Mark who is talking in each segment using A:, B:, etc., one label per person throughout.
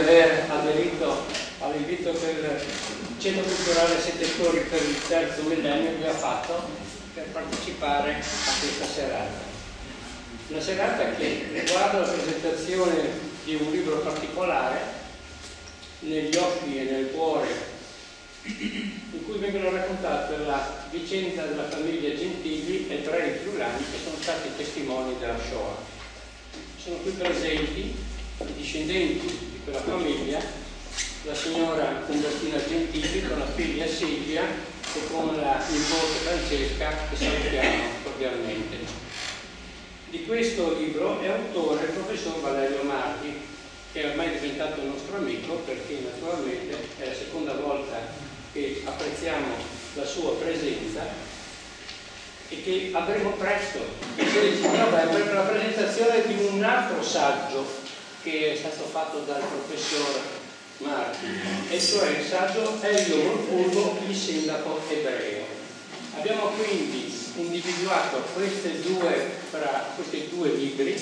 A: aver aderito all'invito che il Centro Culturale Sette Torri per il terzo millennio vi ha fatto per partecipare a questa serata. Una serata che riguarda la presentazione di un libro particolare negli occhi e nel cuore in cui vengono raccontate la vicenda della famiglia Gentili e tre friulani che sono stati testimoni della Shoah. Sono qui presenti i discendenti di quella famiglia, la signora Umbertina Gentili con la figlia Silvia e con la nipote Francesca che salutiamo cordialmente. Di questo libro è autore il professor Valerio Marchi, che è ormai diventato nostro amico perché naturalmente è la seconda volta che apprezziamo la sua presenza e che avremo presto, il 16 novembre, per la presentazione di un altro saggio che è stato fatto dal professor Marchi, e cioè il saggio Elio Morfurgo, il sindaco ebreo. Abbiamo quindi individuato due, fra questi due libri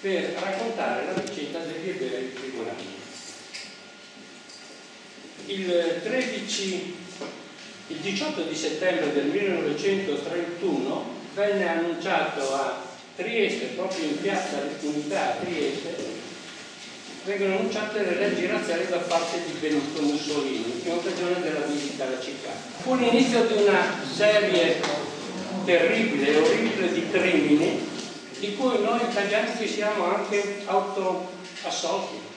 A: per raccontare la vicenda degli ebrei tribunali. Il 13 il 18 di settembre del 1931 venne annunciato a Trieste, proprio in piazza Unità a Trieste, vengono annunciate le leggi razziali da parte di Benito Mussolini in occasione della visita alla città. Fu l'inizio di una serie terribile e orribile di crimini di cui noi italiani ci siamo anche autoassolti.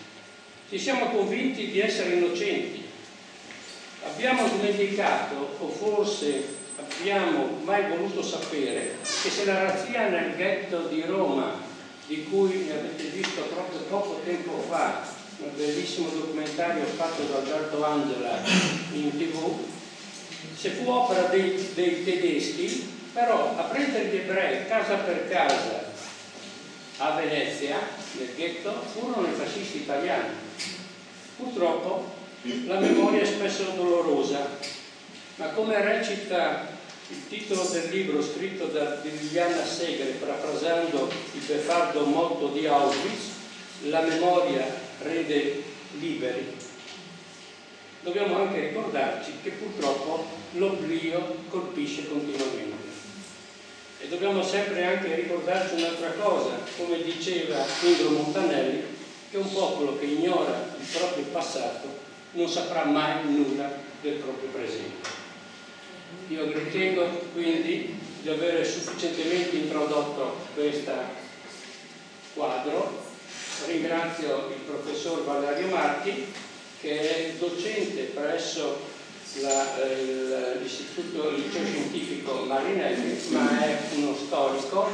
A: Ci siamo convinti di essere innocenti, Abbiamo dimenticato, o forse abbiamo mai voluto sapere, che se la razzia nel ghetto di Roma, di cui ne avete visto proprio poco tempo fa, un bellissimo documentario fatto da Alberto Angela in tv, se fu opera dei, dei tedeschi, però a prendere gli ebrei casa per casa a Venezia, nel ghetto, furono i fascisti italiani. Purtroppo la memoria è spesso dolorosa, ma come recita il titolo del libro scritto da Liliana Segre, parafrasando il beffardo motto di Auschwitz, la memoria rende liberi, dobbiamo anche ricordarci che purtroppo l'oblio colpisce continuamente. E dobbiamo sempre anche ricordarci un'altra cosa, come diceva Indro Montanelli, che un popolo che ignora il proprio passato non saprà mai nulla del proprio presente. Io ritengo quindi di aver sufficientemente introdotto questo quadro. Ringrazio il professor Valerio Marchi che è docente presso l'Istituto Liceo Scientifico Marinelli, ma è uno storico,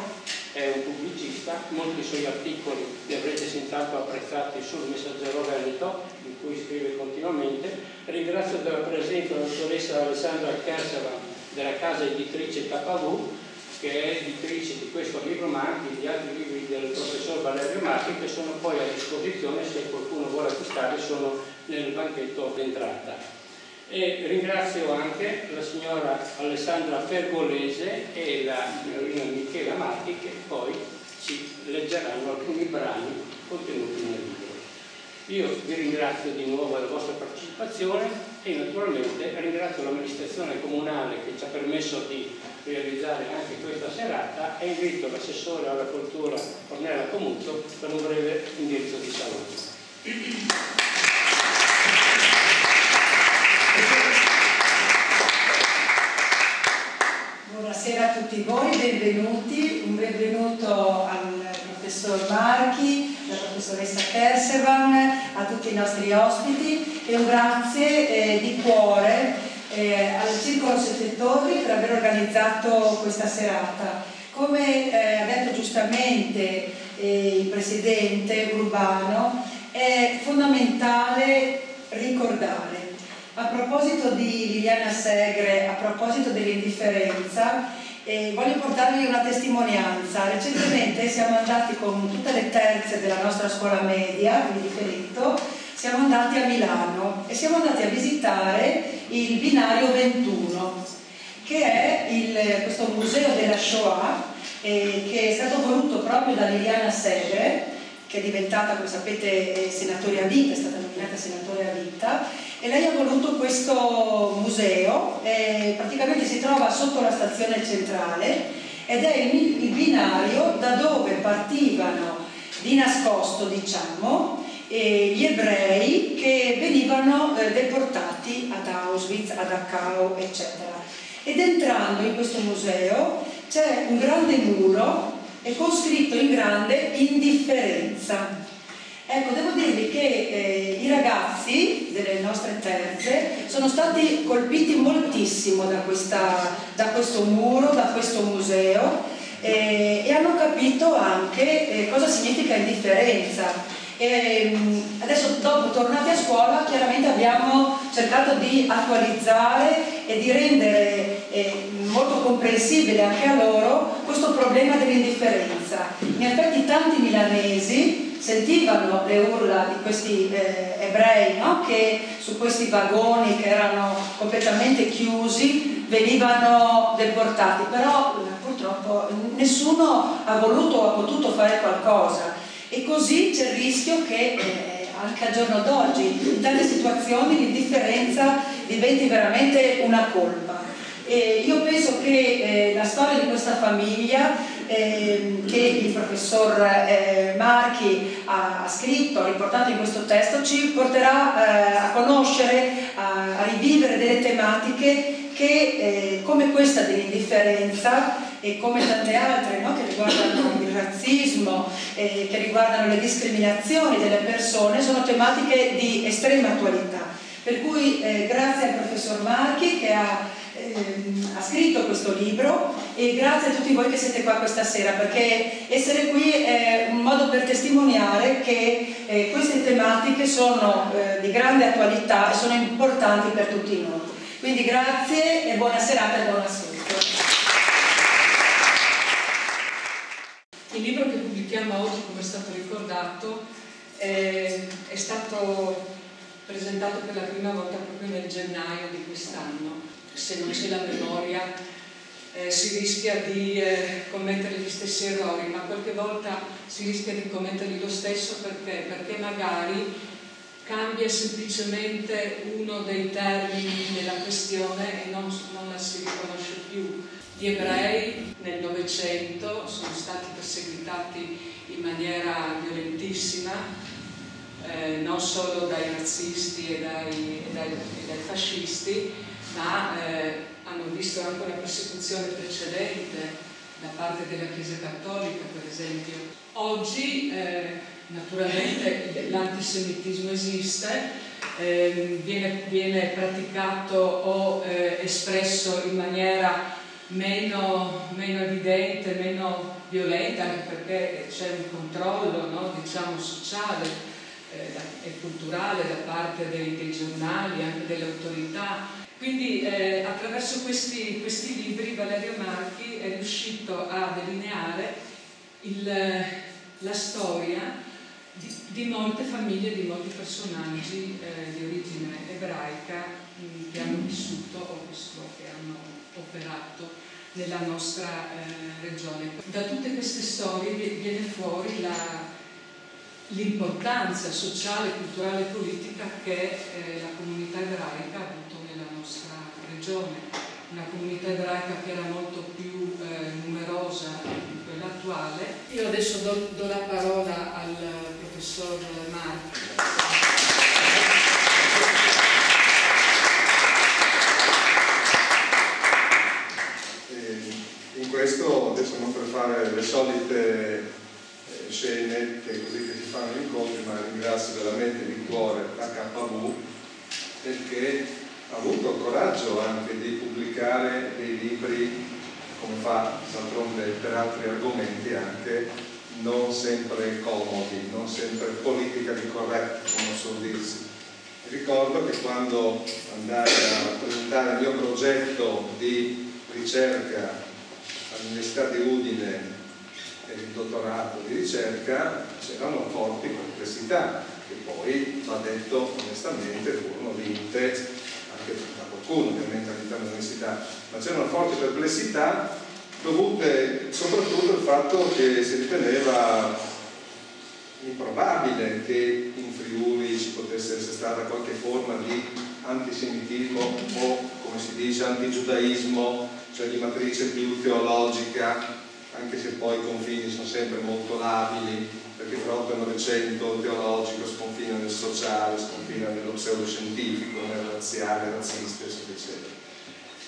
A: è un pubblicista, molti suoi articoli li avrete senz'altro apprezzati sul Messaggero Veneto cui scrive continuamente. Ringrazio della presenza la dottoressa Alessandra Kerseva della casa editrice KV, che è editrice di questo libro, ma anche di altri libri del professor Valerio Marchi, che sono poi a disposizione, se qualcuno vuole acquistare, sono nel banchetto d'entrata. E ringrazio anche la signora Alessandra Pergolese e la signorina Michela Marchi che poi ci leggeranno alcuni brani contenuti nel libro. Io vi ringrazio di nuovo della vostra partecipazione e naturalmente ringrazio l'amministrazione comunale che ci ha permesso di realizzare anche questa serata e invito l'assessore alla cultura Cornella Comuto per un breve indirizzo di saluto.
B: Buonasera a tutti voi, benvenuti, un benvenuto al professor Marchi, alla professoressa Kersevan, a tutti i nostri ospiti e un grazie eh, di cuore eh, al Circolo Settettori per aver organizzato questa serata. Come eh, ha detto giustamente eh, il Presidente Urbano, è fondamentale ricordare. A proposito di Liliana Segre, a proposito dell'indifferenza, e voglio portarvi una testimonianza. Recentemente siamo andati con tutte le terze della nostra scuola media, vi riferito, siamo andati a Milano e siamo andati a visitare il binario 21, che è il, questo museo della Shoah, eh, che è stato voluto proprio da Liliana Segre, che è diventata, come sapete, senatore a vita, è stata nominata senatore a vita, e lei ha voluto questo museo, eh, praticamente si trova sotto la stazione centrale ed è il, il binario da dove partivano di nascosto, diciamo, eh, gli ebrei che venivano eh, deportati ad Auschwitz, ad Dachau, eccetera. Ed entrando in questo museo c'è un grande muro e con scritto in grande indifferenza. Ecco, devo dirvi che eh, i ragazzi delle nostre terze sono stati colpiti moltissimo da, questa, da questo muro, da questo museo eh, e hanno capito anche eh, cosa significa indifferenza. E, ehm, adesso dopo tornati a scuola chiaramente abbiamo cercato di attualizzare e di rendere eh, molto comprensibile anche a loro questo problema dell'indifferenza. In effetti tanti milanesi sentivano le urla di questi eh, ebrei no? che su questi vagoni che erano completamente chiusi venivano deportati, però purtroppo nessuno ha voluto o ha potuto fare qualcosa e così c'è il rischio che eh, anche al giorno d'oggi in tante situazioni l'indifferenza diventi veramente una colpa. E io penso che eh, famiglia eh, che il professor eh, Marchi ha, ha, scritto, riportato in questo testo, ci porterà eh, a conoscere, a, a, rivivere delle tematiche che, eh, come questa dell'indifferenza, e come tante altre no? che riguardano il razzismo, eh, che riguardano le discriminazioni delle persone, sono tematiche di estrema attualità. Per cui eh, grazie al professor Marchi che ha, ehm, ha, scritto questo libro e grazie a tutti voi che siete qua questa sera perché essere qui è un modo per testimoniare che eh, queste tematiche sono eh, di grande attualità e sono importanti per tutti noi. Quindi grazie e buona serata e buon ascolto.
C: Il libro che pubblichiamo oggi, come è stato ricordato, è, è stato presentato per la prima volta proprio nel gennaio di quest'anno. Se non c'è la memoria eh, si rischia di eh, commettere gli stessi errori, ma qualche volta si rischia di commetterli lo stesso perché, perché magari cambia semplicemente uno dei termini della questione e non, non la si riconosce più. Gli ebrei nel Novecento sono stati perseguitati in maniera violentissima, eh, non solo dai nazisti e dai, e dai, e dai fascisti, ma eh, hanno visto anche una persecuzione precedente da parte della Chiesa Cattolica, per esempio. Oggi, eh, naturalmente, l'antisemitismo esiste, eh, viene, viene, praticato o eh, espresso in maniera meno, meno evidente, meno violenta, anche perché c'è un controllo no, diciamo, sociale eh, e culturale da parte dei, dei giornali, anche delle autorità. Quindi eh, attraverso questi, questi, libri Valerio Marchi è riuscito a delineare il, la storia di, di, molte famiglie, di molti personaggi eh, di origine ebraica mh, che hanno vissuto o che hanno operato nella nostra eh, regione. Da tutte queste storie viene fuori l'importanza sociale, culturale e politica che eh, la comunità ebraica ha avuto regione. Una comunità ebraica che era molto più eh, numerosa di quella attuale. Io adesso do, do la parola al professor Marchi.
D: questo adesso non per fare le solite eh, scene che così che si fanno gli incontri, ma ringrazio veramente di cuore la KV perché avuto il coraggio anche di pubblicare dei libri come fa d'altronde per altri argomenti anche non sempre comodi, non sempre politica di corretto, come so dirsi. Ricordo che quando andai a presentare il mio progetto di ricerca all'Università di Udine per il dottorato di ricerca c'erano forti perplessità che poi, va detto onestamente, furono vinte anche da qualcuno ovviamente all'interno dell'università, ma c'erano forti perplessità dovute soprattutto al fatto che si riteneva improbabile che in Friuli ci potesse essere stata qualche forma di antisemitismo o, come si dice, antigiudaismo, cioè di matrice più teologica, anche se poi i confini sono sempre molto labili, perché proprio il Novecento teologico sconfina nel sociale, sconfina nello pseudoscientifico, nel razziale, razzista, eccetera.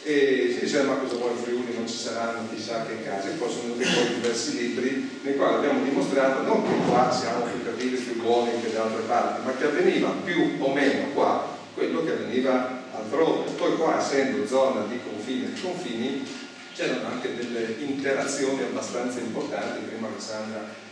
D: E si diceva ma cosa vuoi Friuli, non ci saranno chissà che casi, poi sono venuti poi diversi libri nei quali abbiamo dimostrato non che qua siamo più cattivi, più buoni che da altre parti, ma che avveniva più o meno qua quello che avveniva altrove. Poi qua essendo zona di confine e confini c'erano anche delle interazioni abbastanza importanti, prima Alessandra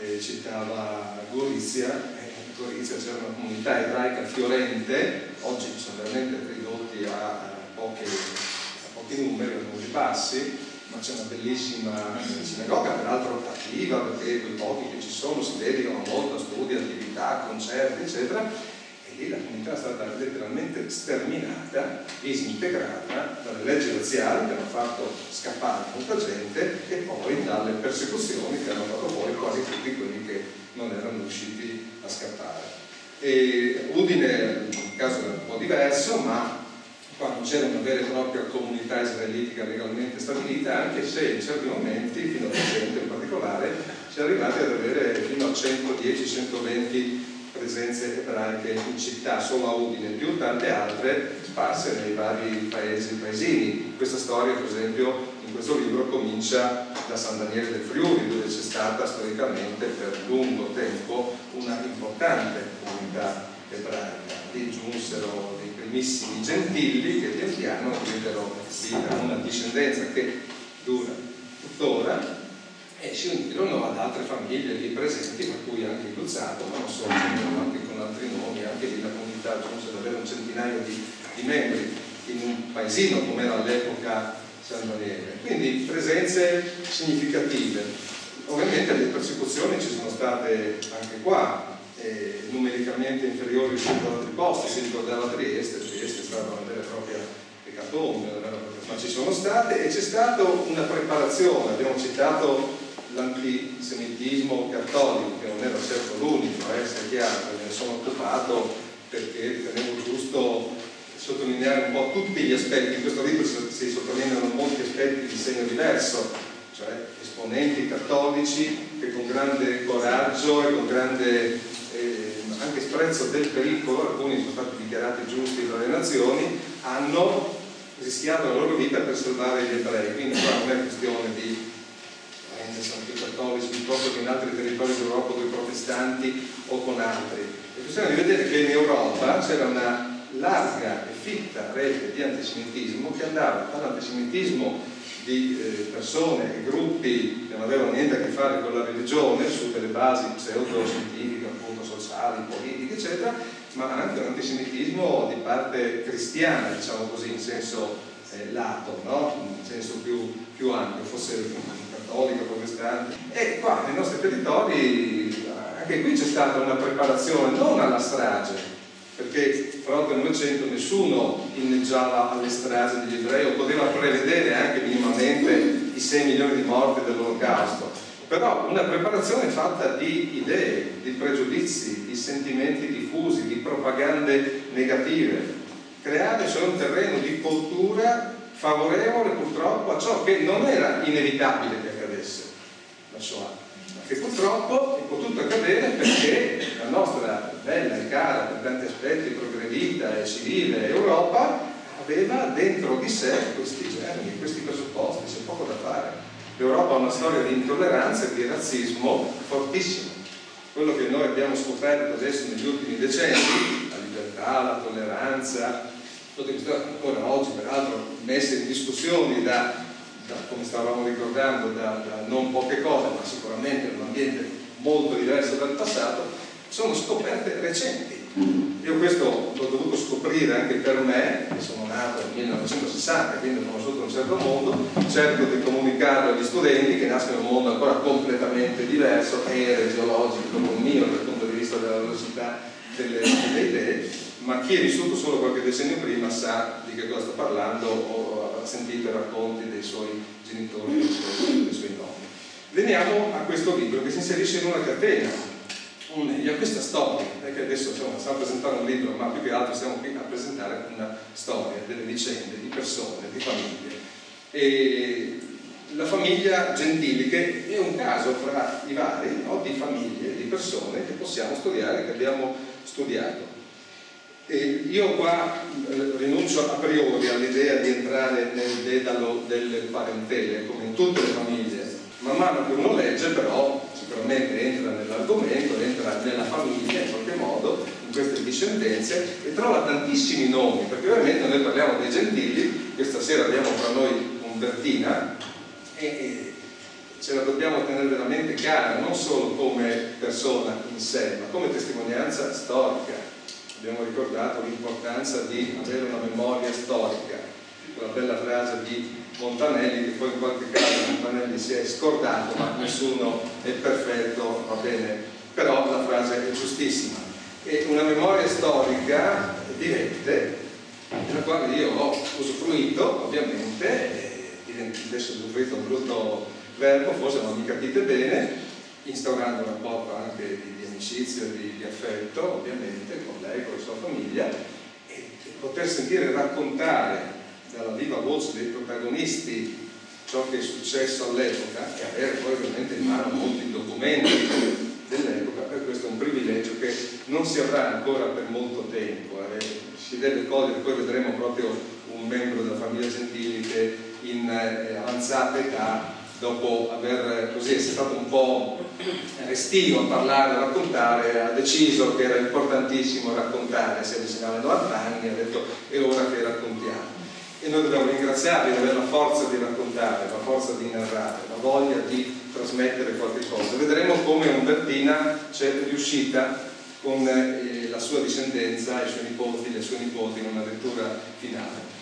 D: eh, citava Gorizia, eh, in Gorizia c'era una comunità ebraica fiorente, oggi sono veramente ridotti a, a, poche, a pochi numeri, a numeri bassi, ma c'è una bellissima sinagoga, peraltro attiva, perché quei pochi che ci sono si dedicano molto a studi, attività, concerti, eccetera, lì la comunità è stata letteralmente sterminata, disintegrata dalle leggi razziali che hanno fatto scappare molta gente e poi dalle persecuzioni che hanno fatto fuori quasi tutti quelli che non erano riusciti a scappare. E Udine, il caso un po' diverso, ma qua non c'era una vera e propria comunità israelitica legalmente stabilita, anche se in certi momenti, fino a recente in particolare, si è arrivati ad avere fino a 110-120 presenze ebraiche in città, solo a Udine, più tante altre sparse nei vari paesi e paesini. Questa storia, per esempio, in questo libro comincia da San Daniele del Friuli, dove c'è stata storicamente per lungo tempo una importante comunità ebraica. Lì giunsero dei primissimi gentili che pian piano diedero vita a una discendenza che dura tuttora e si unirono ad altre famiglie lì presenti, per cui anche il Luzzato, ma non solo, anche con altri nomi, anche lì la comunità giunse ad avere un centinaio di, di membri in un paesino come era all'epoca San Daniele. Quindi presenze significative. Ovviamente le persecuzioni ci sono state anche qua, eh, numericamente inferiori rispetto ad altri posti, si ricordava Trieste, Trieste è stata una vera e propria ecatombe, ma ci sono state e c'è stata una preparazione, abbiamo citato l'antisemitismo cattolico, che non era certo l'unico, eh, sia chiaro, me ne sono occupato perché tenevo giusto sottolineare un po' tutti gli aspetti, in questo libro si sottolineano molti aspetti di segno diverso, cioè esponenti cattolici che con grande coraggio e con grande eh, anche sprezzo del pericolo, alcuni sono stati dichiarati giusti dalle nazioni, hanno rischiato la loro vita per salvare gli ebrei, quindi qua non è questione di sono più cattolici piuttosto che in altri territori d'Europa con i protestanti o con altri. È questione vedere che in Europa c'era una larga e fitta rete di antisemitismo che andava dall'antisemitismo di eh, persone e gruppi che non avevano niente a che fare con la religione su delle basi pseudo-scientifiche, appunto sociali, politiche, eccetera, ma anche un antisemitismo di parte cristiana, diciamo così, in senso eh, lato, no? in senso più, più ampio, fosse cattolica, protestante. E qua nei nostri territori, anche qui c'è stata una preparazione, non alla strage, perché proprio nel Novecento nessuno inneggiava alle stragi degli ebrei o poteva prevedere anche minimamente i 6 milioni di morti dell'olocausto, però una preparazione fatta di idee, di pregiudizi, di sentimenti diffusi, di propagande negative, creare cioè un terreno di cultura favorevole purtroppo a ciò che non era inevitabile la Shoah, che purtroppo è potuto accadere perché la nostra bella e cara per tanti aspetti progredita e civile Europa aveva dentro di sé questi germi, questi presupposti, c'è poco da fare. L'Europa ha una storia di intolleranza e di razzismo fortissima. Quello che noi abbiamo scoperto adesso negli ultimi decenni, la libertà, la tolleranza, tutte queste ancora oggi peraltro messe in discussione da, da come stavamo ricordando, da, da, non poche cose, ma sicuramente in un ambiente molto diverso dal passato, sono scoperte recenti. Io questo l'ho dovuto scoprire anche per me, che sono nato nel 1960, quindi ho conosciuto un certo mondo, cerco di comunicarlo agli studenti che nascono in un mondo ancora completamente diverso, e geologico il mio dal punto di vista della velocità delle, delle idee, ma chi è vissuto solo qualche decennio prima sa di che cosa sto parlando o i racconti dei suoi genitori, dei suoi, dei suoi nonni. Veniamo a questo libro che si inserisce in una catena, meglio a questa storia, perché adesso insomma, stiamo presentando un libro, ma più che altro stiamo qui a presentare una storia delle vicende, di persone, di famiglie. E la famiglia Gentili, che è un caso fra i vari no? di famiglie, di persone che possiamo studiare, che abbiamo studiato. E io qua eh, rinuncio a priori all'idea di entrare nel dedalo delle parentele, come in tutte le famiglie. Man mano che uno legge però sicuramente entra nell'argomento, entra nella famiglia in qualche modo, in queste discendenze e trova tantissimi nomi, perché ovviamente noi parliamo dei gentili, questa sera abbiamo fra noi Umbertina e, e ce la dobbiamo tenere veramente cara, non solo come persona in sé, ma come testimonianza storica abbiamo ricordato l'importanza di avere una memoria storica, quella bella frase di Montanelli che poi in qualche caso Montanelli si è scordato ma nessuno è perfetto, va bene, però la frase è giustissima. E una memoria storica di rete, della quale io ho usufruito ovviamente, adesso usufruito un brutto verbo, forse non mi capite bene, instaurando un rapporto anche di amicizia, di, di, affetto ovviamente con lei, con la sua famiglia e, poter sentire raccontare dalla viva voce dei protagonisti ciò che è successo all'epoca e avere poi ovviamente in mano molti documenti dell'epoca, per questo è un privilegio che non si avrà ancora per molto tempo, eh. si deve cogliere, poi vedremo proprio un membro della famiglia Gentili che in eh, avanzata età dopo aver così essere stato un po' restio a parlare, a raccontare, ha deciso che era importantissimo raccontare, si avvicinava ai 90 anni, ha detto è ora che raccontiamo. E noi dobbiamo ringraziarli di avere la forza di raccontare, la forza di narrare, la voglia di trasmettere qualche cosa. Vedremo come Umbertina c'è riuscita con eh, la sua discendenza, i suoi nipoti, le sue nipoti in una lettura finale.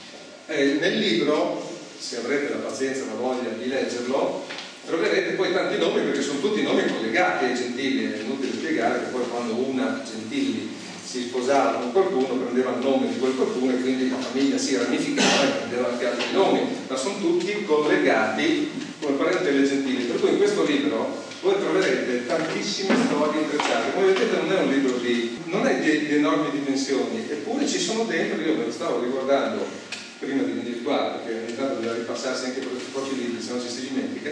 D: Eh, nel libro se avrete la pazienza e la voglia di leggerlo, troverete poi tanti nomi perché sono tutti nomi collegati ai gentili, è inutile spiegare che poi quando una gentili si sposava con qualcuno prendeva il nome di quel qualcuno e quindi la famiglia si ramificava e prendeva anche altri nomi, ma sono tutti collegati come parentele gentili. Per cui in questo libro voi troverete tantissime storie intrecciate. Come vedete non è un libro di, è di, di enormi dimensioni, eppure ci sono dentro, io me lo stavo riguardando prima di venire qua, perché ogni tanto bisogna ripassarsi anche per i propri libri, se no ci si dimentica,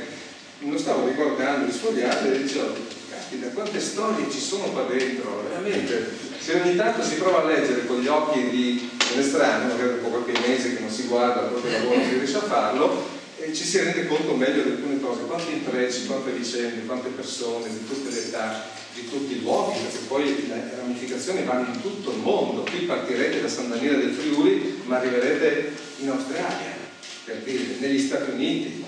D: non stavo ricordando di sfogliare e dicevo, caspita, quante storie ci sono qua dentro, veramente. Se ogni tanto si prova a leggere con gli occhi di un estraneo, magari dopo qualche mese che non si guarda, proprio lavoro non si riesce a farlo, e ci si rende conto meglio di alcune cose, quanti intrecci, quante vicende, quante persone, di tutte le età, di tutti i luoghi, perché poi le ramificazioni vanno in tutto il mondo. Qui partirete da San Daniele del Friuli, ma arriverete in Australia, per dire, negli Stati Uniti,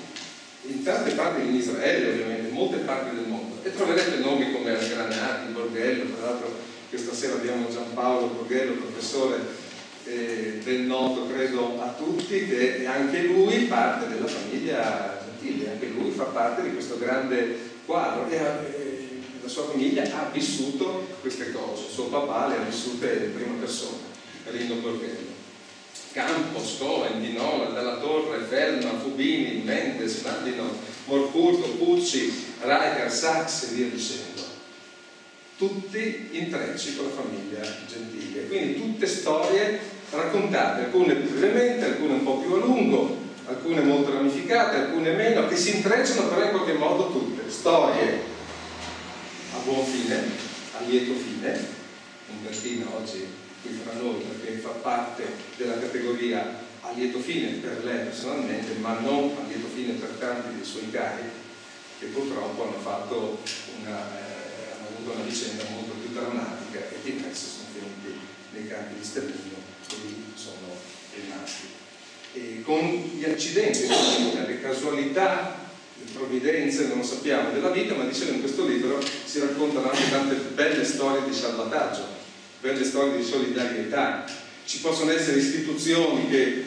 D: in tante parti in Israele ovviamente, in molte parti del mondo. E troverete nomi come Granati, Borghello, tra l'altro questa sera abbiamo Giampaolo Borghello, professore eh, del noto credo a tutti, che anche lui parte della famiglia Gentile, anche lui fa parte di questo grande quadro. E, eh, la sua famiglia ha vissuto queste cose, suo papà le ha vissute in prima persona, Rino Borghello. Campos, Cohen, Dinola, Dalla Torre, Feldman, Fubini, Mendes, Landino, Morpurgo, Pucci, Reicher, Sachs e via dicendo. Tutti intrecci con la famiglia Gentile, quindi tutte storie raccontate, alcune più brevemente, alcune un po' più a lungo, alcune molto ramificate, alcune meno, che si intrecciano però in qualche modo tutte. Storie a buon fine, a lieto fine, Umbertina oggi qui fra noi perché fa parte della categoria a lieto fine per lei personalmente, ma non a lieto fine per tanti dei suoi cari che purtroppo hanno, fatto una, eh, hanno avuto una vicenda molto più drammatica e diversi sono finiti nei campi di sterminio e lì sono rimasti. E con gli accidenti, le casualità provvidenze, non lo sappiamo, della vita, ma dicevo in questo libro si raccontano anche tante belle storie di salvataggio, belle storie di solidarietà. Ci possono essere istituzioni che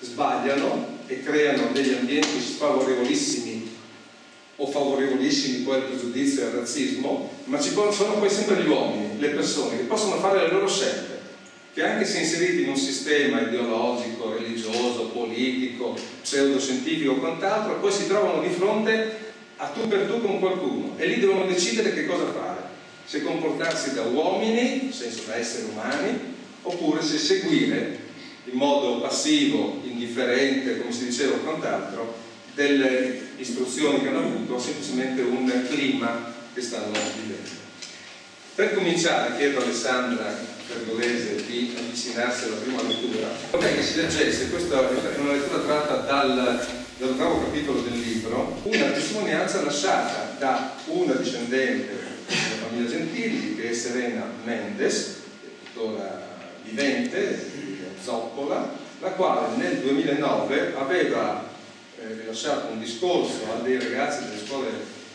D: sbagliano e creano degli ambienti sfavorevolissimi o favorevolissimi poi al pregiudizio e al razzismo, ma ci sono poi sempre gli uomini, le persone che possono fare le loro scelte che anche se inseriti in un sistema ideologico, religioso, politico, pseudoscientifico o quant'altro, poi si trovano di fronte a tu per tu con qualcuno e lì devono decidere che cosa fare. Se comportarsi da uomini, nel senso da esseri umani, oppure se seguire in modo passivo, indifferente, come si diceva o quant'altro, delle istruzioni che hanno avuto o semplicemente un clima che stanno vivendo. Per cominciare chiedo a Alessandra Pergolese di avvicinarsi alla prima lettura. Vorrei che si leggesse, questa è una lettura tratta dal, dal nuovo capitolo del libro, una testimonianza lasciata da una discendente della famiglia Gentili, che è Serena Mendes, tuttora vivente, di Zoppola, la quale nel 2009 aveva eh, rilasciato un discorso a dei ragazzi delle scuole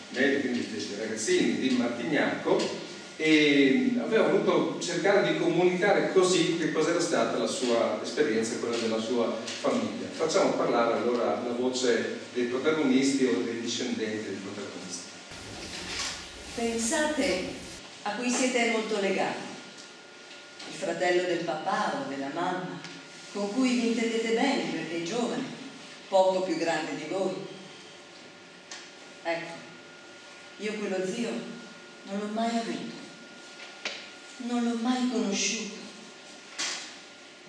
D: medie, quindi dei ragazzini di Martignacco, e aveva voluto cercare di comunicare così che cos'era stata la sua esperienza quella della sua famiglia. Facciamo parlare allora la voce dei protagonisti o dei discendenti dei protagonisti.
E: Pensate a cui siete molto legati, il fratello del papà o della mamma, con cui vi intendete bene perché è giovane, poco più grande di voi. Ecco, io quello zio non l'ho mai avuto non l'ho mai conosciuto.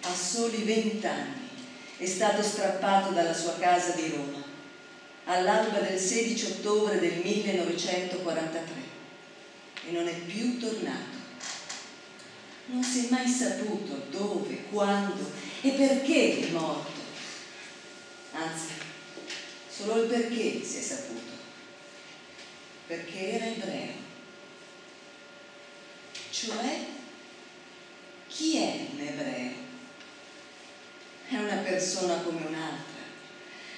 E: A soli vent'anni è stato strappato dalla sua casa di Roma, all'alba del 16 ottobre del 1943 e non è più tornato. Non si è mai saputo dove, quando e perché è morto. Anzi, solo il perché si è saputo. Perché era ebreo cioè, chi è un ebreo? È una persona come un'altra,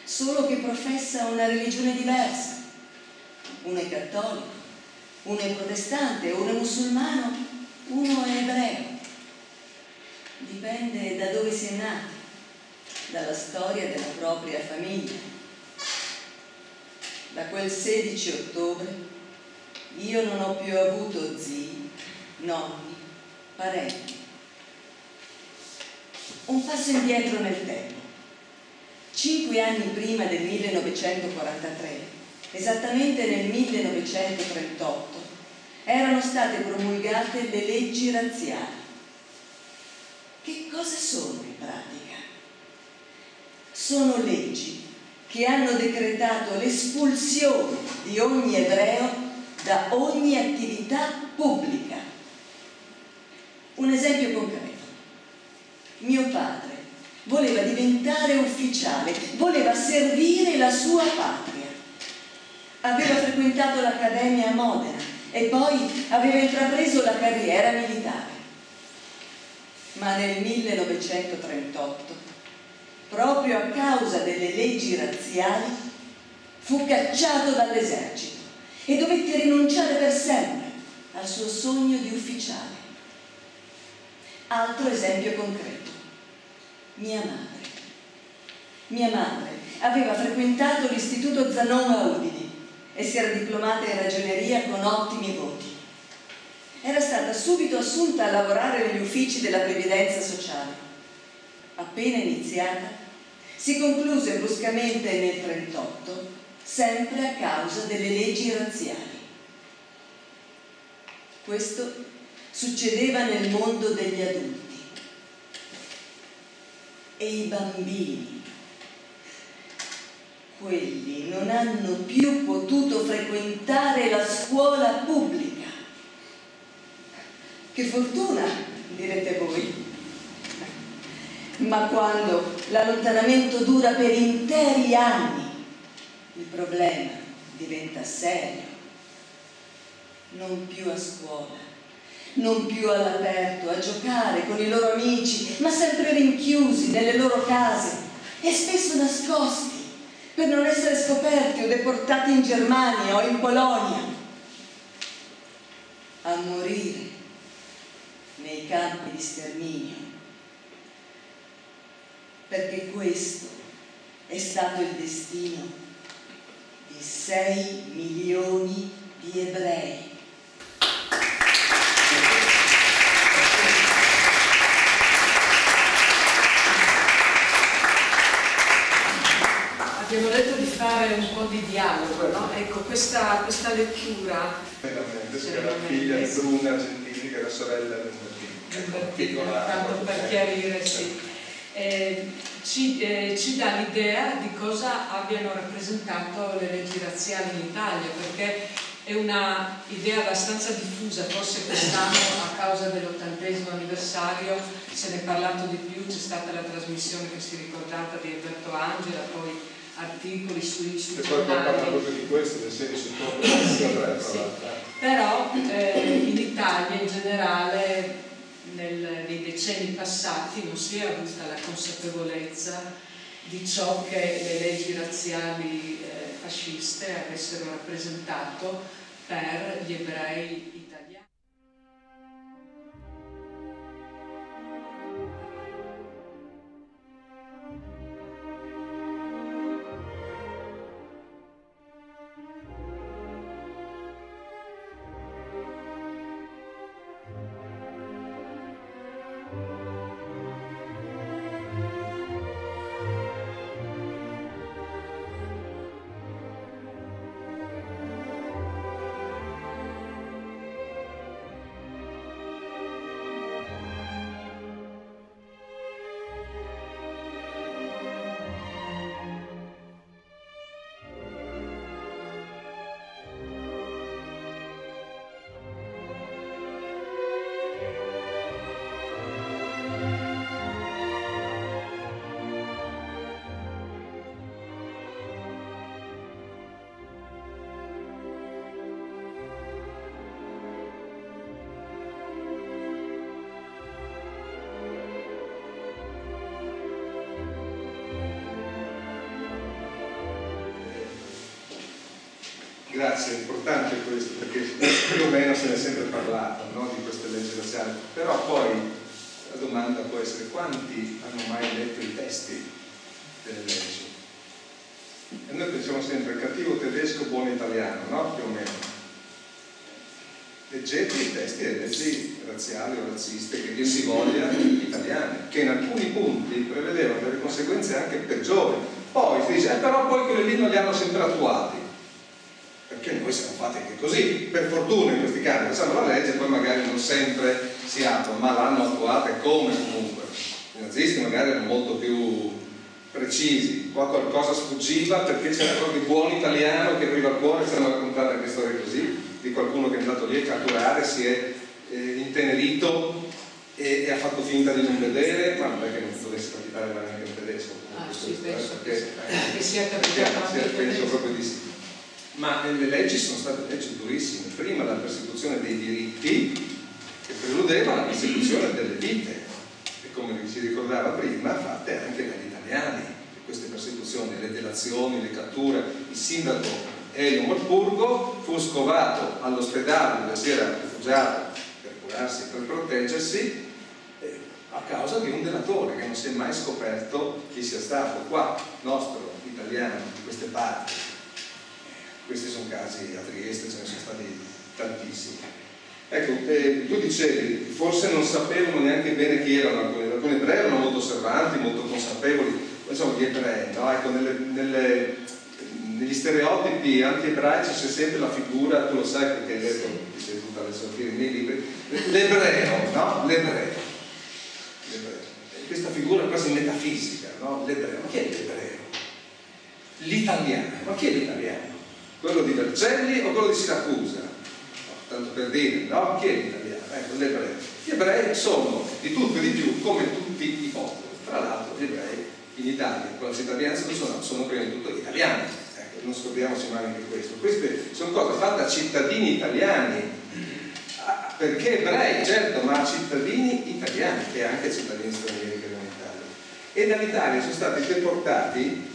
E: solo che professa una religione diversa. Uno è cattolico, uno è protestante, uno è musulmano, uno è ebreo. Dipende da dove si è nati, dalla storia della propria famiglia. Da quel 16 ottobre io non ho più avuto zii nonni, parenti. Un passo indietro nel tempo. Cinque anni prima del 1943, esattamente nel 1938, erano state promulgate le leggi razziali. Che cosa sono in pratica? Sono leggi che hanno decretato l'espulsione di ogni ebreo da ogni attività pubblica un esempio concreto. Mio padre voleva diventare ufficiale, voleva servire la sua patria. Aveva frequentato l'accademia a Modena e poi aveva intrapreso la carriera militare. Ma nel 1938, proprio a causa delle leggi razziali, fu cacciato dall'esercito e dovette rinunciare per sempre al suo sogno di ufficiale. Altro esempio concreto. Mia madre. Mia madre aveva frequentato l'istituto Zanon a E si era diplomata in ragioneria con ottimi voti. Era stata subito assunta a lavorare negli uffici della previdenza sociale. Appena iniziata, si concluse bruscamente nel 1938, sempre a causa delle leggi razziali. Questo succedeva nel mondo degli adulti. E i bambini, quelli non hanno più potuto frequentare la scuola pubblica. Che fortuna, direte voi. Ma quando l'allontanamento dura per interi anni, il problema diventa serio. Non più a scuola, non più all'aperto, a giocare con i loro amici, ma sempre rinchiusi nelle loro case e spesso nascosti per non essere scoperti o deportati in Germania o in Polonia, a morire nei campi di sterminio. Perché questo è stato il destino di 6 milioni di ebrei
C: abbiamo detto di fare un po' di dialogo, no? Ecco, questa, questa lettura...
D: Veramente, sì, era figlia di Bruna Gentili, che era sorella di
C: Umbertino. Tanto per chiarire, sì. Eh, ci, eh, ci, dà l'idea di cosa abbiano rappresentato le leggi razziali in Italia, perché è una idea abbastanza diffusa, forse quest'anno a causa dell'ottantesimo anniversario se ne è parlato di più, c'è stata la trasmissione che si è ricordata di Alberto Angela, poi articoli sui, sui
D: e poi parlando proprio di questo, del 16 ottobre sì.
C: Però eh, in Italia in generale nel, nei decenni passati non si è avuta la consapevolezza di ciò che le leggi razziali eh, fasciste avessero rappresentato per gli ebrei
D: Grazie, è importante questo perché più o meno se ne è sempre parlato no, di queste leggi razziali, però poi la domanda può essere quanti hanno mai letto i testi delle leggi? E noi pensiamo sempre cattivo tedesco, buono italiano, no? Più o meno. Leggete i testi delle leggi razziali o razziste che dir si voglia italiane, che in alcuni punti prevedevano delle conseguenze anche peggiori. Poi si dice, eh, però poi quelli lì non li hanno sempre attuati fatti anche così, per fortuna in questi casi facciamo la legge e poi magari non sempre si attua, ma l'hanno attuata come comunque. I nazisti magari erano molto più precisi, qua qualcosa sfuggiva perché c'era proprio di buon italiano che arriva al cuore, ci hanno raccontato anche storie così, di qualcuno che è andato lì a catturare, si è eh, intenerito e, e, ha fatto finta di non vedere, ma non è che non potesse capitare neanche un tedesco.
C: Ah, sì, penso perché, che sia capitato
D: Penso proprio di sì ma le leggi sono state leggi durissime, prima la persecuzione dei diritti che preludeva la persecuzione delle vite. E come si ricordava prima fatte anche dagli italiani, queste persecuzioni, le delazioni, le catture, il sindaco Elio Morpurgo fu scovato all'ospedale dove si era rifugiato per curarsi, per proteggersi eh, a causa di un delatore che non si è mai scoperto chi sia stato. Qua, nostro italiano, di queste parti questi sono casi a Trieste, ce ne sono stati tantissimi. Ecco, eh, tu dicevi, forse non sapevano neanche bene chi erano alcuni, alcuni ebrei erano molto osservanti, molto consapevoli, insomma gli ebrei, no? ecco, nelle, nelle, negli stereotipi anti-ebraici c'è sempre la figura, tu lo sai perché hai detto, ti sei tutta a sortire i miei libri, l'ebreo, no? L'ebreo. l'ebreo. Questa figura quasi metafisica, no? L'ebreo, ma chi è l'ebreo? L'italiano, ma chi è l'italiano? Quello di Vercelli o quello di Siracusa? No, tanto per dire, no? Chi è l'italiano? Ecco, l'ebreo. Gli ebrei sono di tutto e di più come tutti i popoli. Tra l'altro gli ebrei in Italia con la cittadinanza sono, sono prima di tutto italiani. Ecco, non scordiamoci mai anche questo. Queste sono cose fatte a cittadini italiani. Ah, perché ebrei, certo, ma cittadini italiani e anche cittadini stranieri che vivono in Italia. E dall'Italia sono stati deportati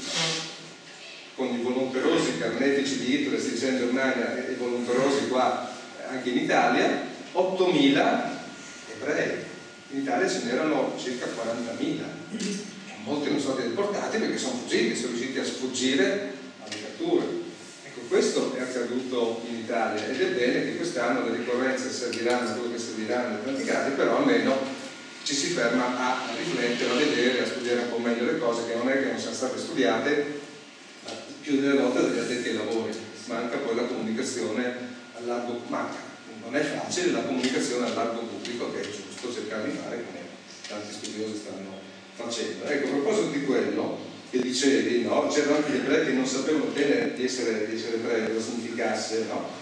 D: con i volonterosi carnefici di Hitler, si dice in Germania, e i volonterosi qua anche in Italia, 8.000 ebrei. In Italia ce n'erano circa 40.000. Molti non sono stati deportati perché sono fuggiti, sono riusciti a sfuggire alle catture. Ecco, questo è accaduto in Italia ed è bene che quest'anno le ricorrenze serviranno quello che serviranno in tanti casi, però almeno ci si ferma a riflettere, a vedere, a studiare un po' meglio le cose che non è che non siano state studiate più delle volte dagli addetti ai lavori manca poi la comunicazione a largo manca. Non è facile la comunicazione a largo pubblico che è giusto cercare di fare come tanti studiosi stanno facendo. Ecco, a proposito di quello che dicevi, no? c'erano anche gli ebrei che non sapevano bene di essere, di essere ebrei, cosa significasse, no?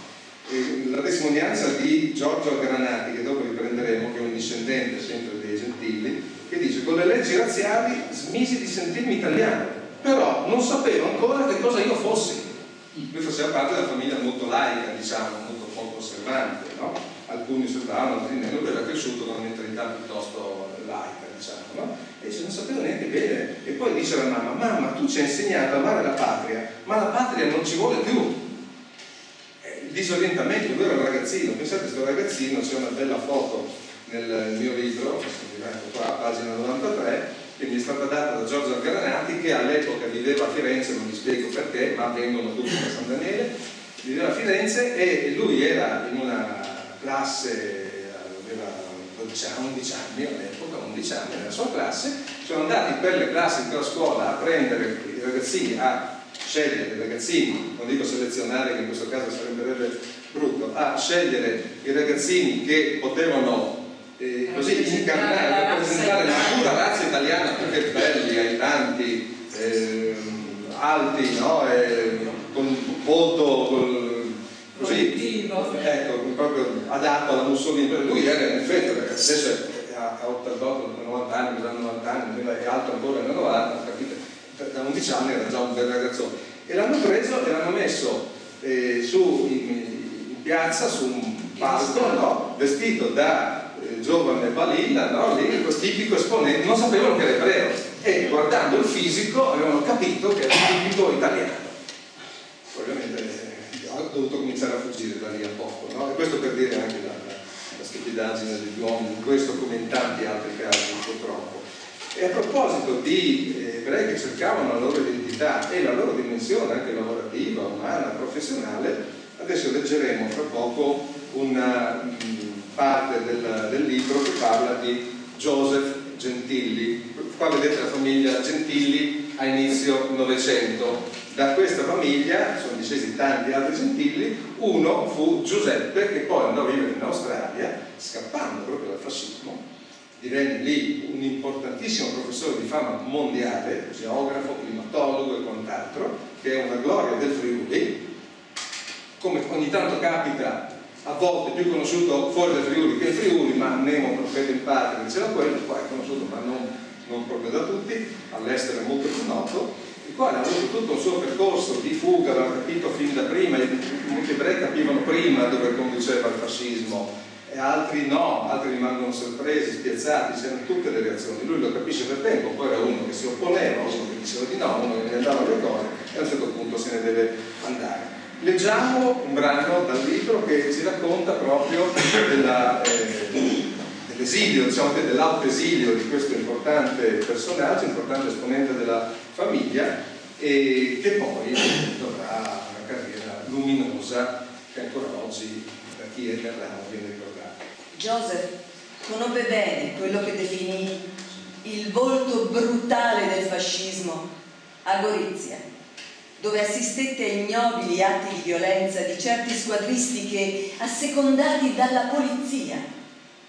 D: la testimonianza di Giorgio Granati, che dopo riprenderemo, che è un discendente sempre dei Gentili, che dice con le leggi razziali smisi di sentirmi italiano, però non sapevo ancora che cosa io fossi. Noi facciamo parte della famiglia molto laica, diciamo, molto poco osservante, no? Alcuni osservavano, altri meno, era cresciuto con una mentalità piuttosto laica, diciamo, no? E dice, non sapevo neanche bene. E poi dice alla mamma, mamma, tu ci hai insegnato a amare la patria, ma la patria non ci vuole più il disorientamento, lui era un ragazzino, pensate questo ragazzino, c'è una bella foto nel mio libro, ecco qua, pagina 93, che mi è stata data da Giorgio Argaranati che all'epoca viveva a Firenze, non vi spiego perché, ma vengono tutti da San Daniele, viveva a Firenze e lui era in una classe, aveva 12 anni, 11 anni all'epoca, 11 anni nella sua classe, sono andati per le classi della scuola a prendere i ragazzini a scegliere i ragazzini, non dico selezionare che in questo caso sarebbe brutto, a scegliere i ragazzini che potevano eh, così incarnare, rappresentare la pura razza italiana perché belli, ai tanti, eh, alti, no? eh, con volto con, così, ecco, proprio adatto alla Mussolini, per lui era in effetti, perché adesso ha 88, 90 anni, 90 anni, è alto ancora nel 90, capite? da 11 anni era già un bel ragazzone e l'hanno preso e l'hanno messo eh, su in, in, piazza su un palco no? vestito da eh, giovane balilla no? lì, tipico esponente non sapevano che era ebreo e guardando il fisico avevano capito che era tipico italiano ovviamente eh, ho dovuto cominciare a fuggire da lì a poco no? e questo per dire anche la, la, stupidaggine degli uomini in questo come in tanti altri casi purtroppo e a proposito di eh, ebrei che cercavano la loro identità e la loro dimensione anche lavorativa, umana, professionale, adesso leggeremo fra poco una mm, parte del, del, libro che parla di Joseph Gentilli. Qua vedete la famiglia Gentilli a inizio Novecento. Da questa famiglia sono discesi tanti altri Gentilli, uno fu Giuseppe che poi andò a vivere in Australia, scappando proprio dal fascismo, divenne lì un importantissimo professore di fama mondiale, geografo, climatologo e quant'altro, che è una gloria del Friuli, come ogni tanto capita, a volte più conosciuto fuori dal Friuli che in Friuli, ma Nemo Profeta in Patria diceva quello, qua è conosciuto ma non, non proprio da tutti, all'estero è molto più noto, il quale ha avuto tutto un suo percorso di fuga, l'ha capito fin da prima, molti ebrei capivano prima dove conduceva il fascismo, e altri no, altri rimangono sorpresi, spiazzati, c'erano tutte le reazioni. Lui lo capisce per tempo, poi era uno che si opponeva, uno che diceva di no, uno che ne andava le cose e a un certo punto se ne deve andare. Leggiamo un brano dal libro che ci racconta proprio eh, dell'esilio, diciamo dell'autesilio di questo importante personaggio, importante esponente della famiglia e che poi dovrà una carriera luminosa che ancora oggi da chi è Carrano viene ricordata.
E: Joseph conobbe bene quello che definì il volto brutale del fascismo a Gorizia, dove assistette a ignobili atti di violenza di certi squadristi che, assecondati dalla polizia,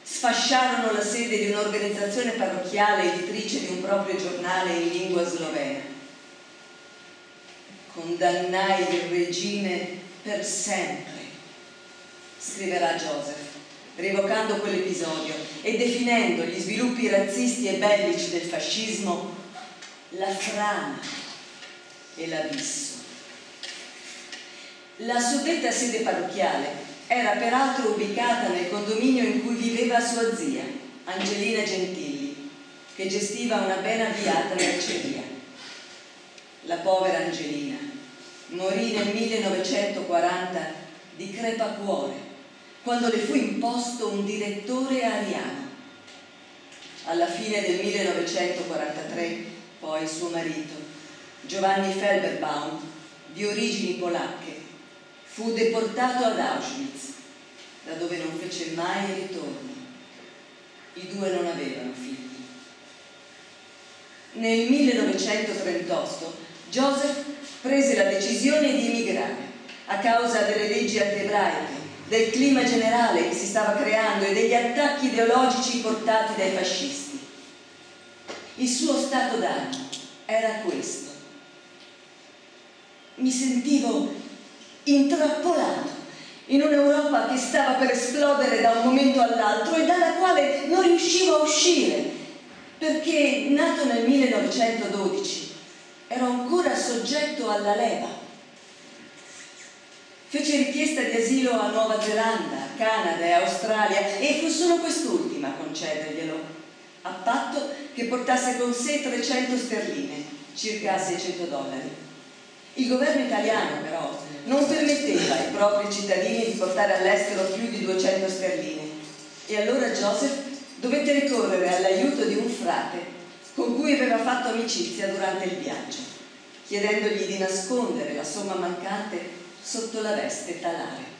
E: sfasciarono la sede di un'organizzazione parrocchiale editrice di un proprio giornale in lingua slovena. Condannai il regime per sempre, scriverà Joseph rievocando quell'episodio e definendo gli sviluppi razzisti e bellici del fascismo la frana e l'abisso. La suddetta sede parrocchiale era peraltro ubicata nel condominio in cui viveva sua zia, Angelina Gentilli, che gestiva una ben avviata merceria. La povera Angelina morì nel 1940 di crepacuore quando le fu imposto un direttore ariano. Alla fine del 1943, poi suo marito, Giovanni Felberbaum, di origini polacche, fu deportato ad Auschwitz, da dove non fece mai ritorno. I due non avevano figli. Nel 1938 Joseph prese la decisione di emigrare a causa delle leggi antiebraiche, del clima generale che si stava creando e degli attacchi ideologici portati dai fascisti. Il suo stato d'animo era questo. Mi sentivo intrappolato in un'Europa che stava per esplodere da un momento all'altro e dalla quale non riuscivo a uscire, perché nato nel 1912 ero ancora soggetto alla leva. Fece richiesta di asilo a Nuova Zelanda, Canada e Australia e fu solo quest'ultima a concederglielo, a patto che portasse con sé 300 sterline, circa 600 dollari. Il governo italiano però non permetteva ai propri cittadini di portare all'estero più di 200 sterline e allora Joseph dovette ricorrere all'aiuto di un frate con cui aveva fatto amicizia durante il viaggio, chiedendogli di nascondere la somma mancante sotto la veste talare.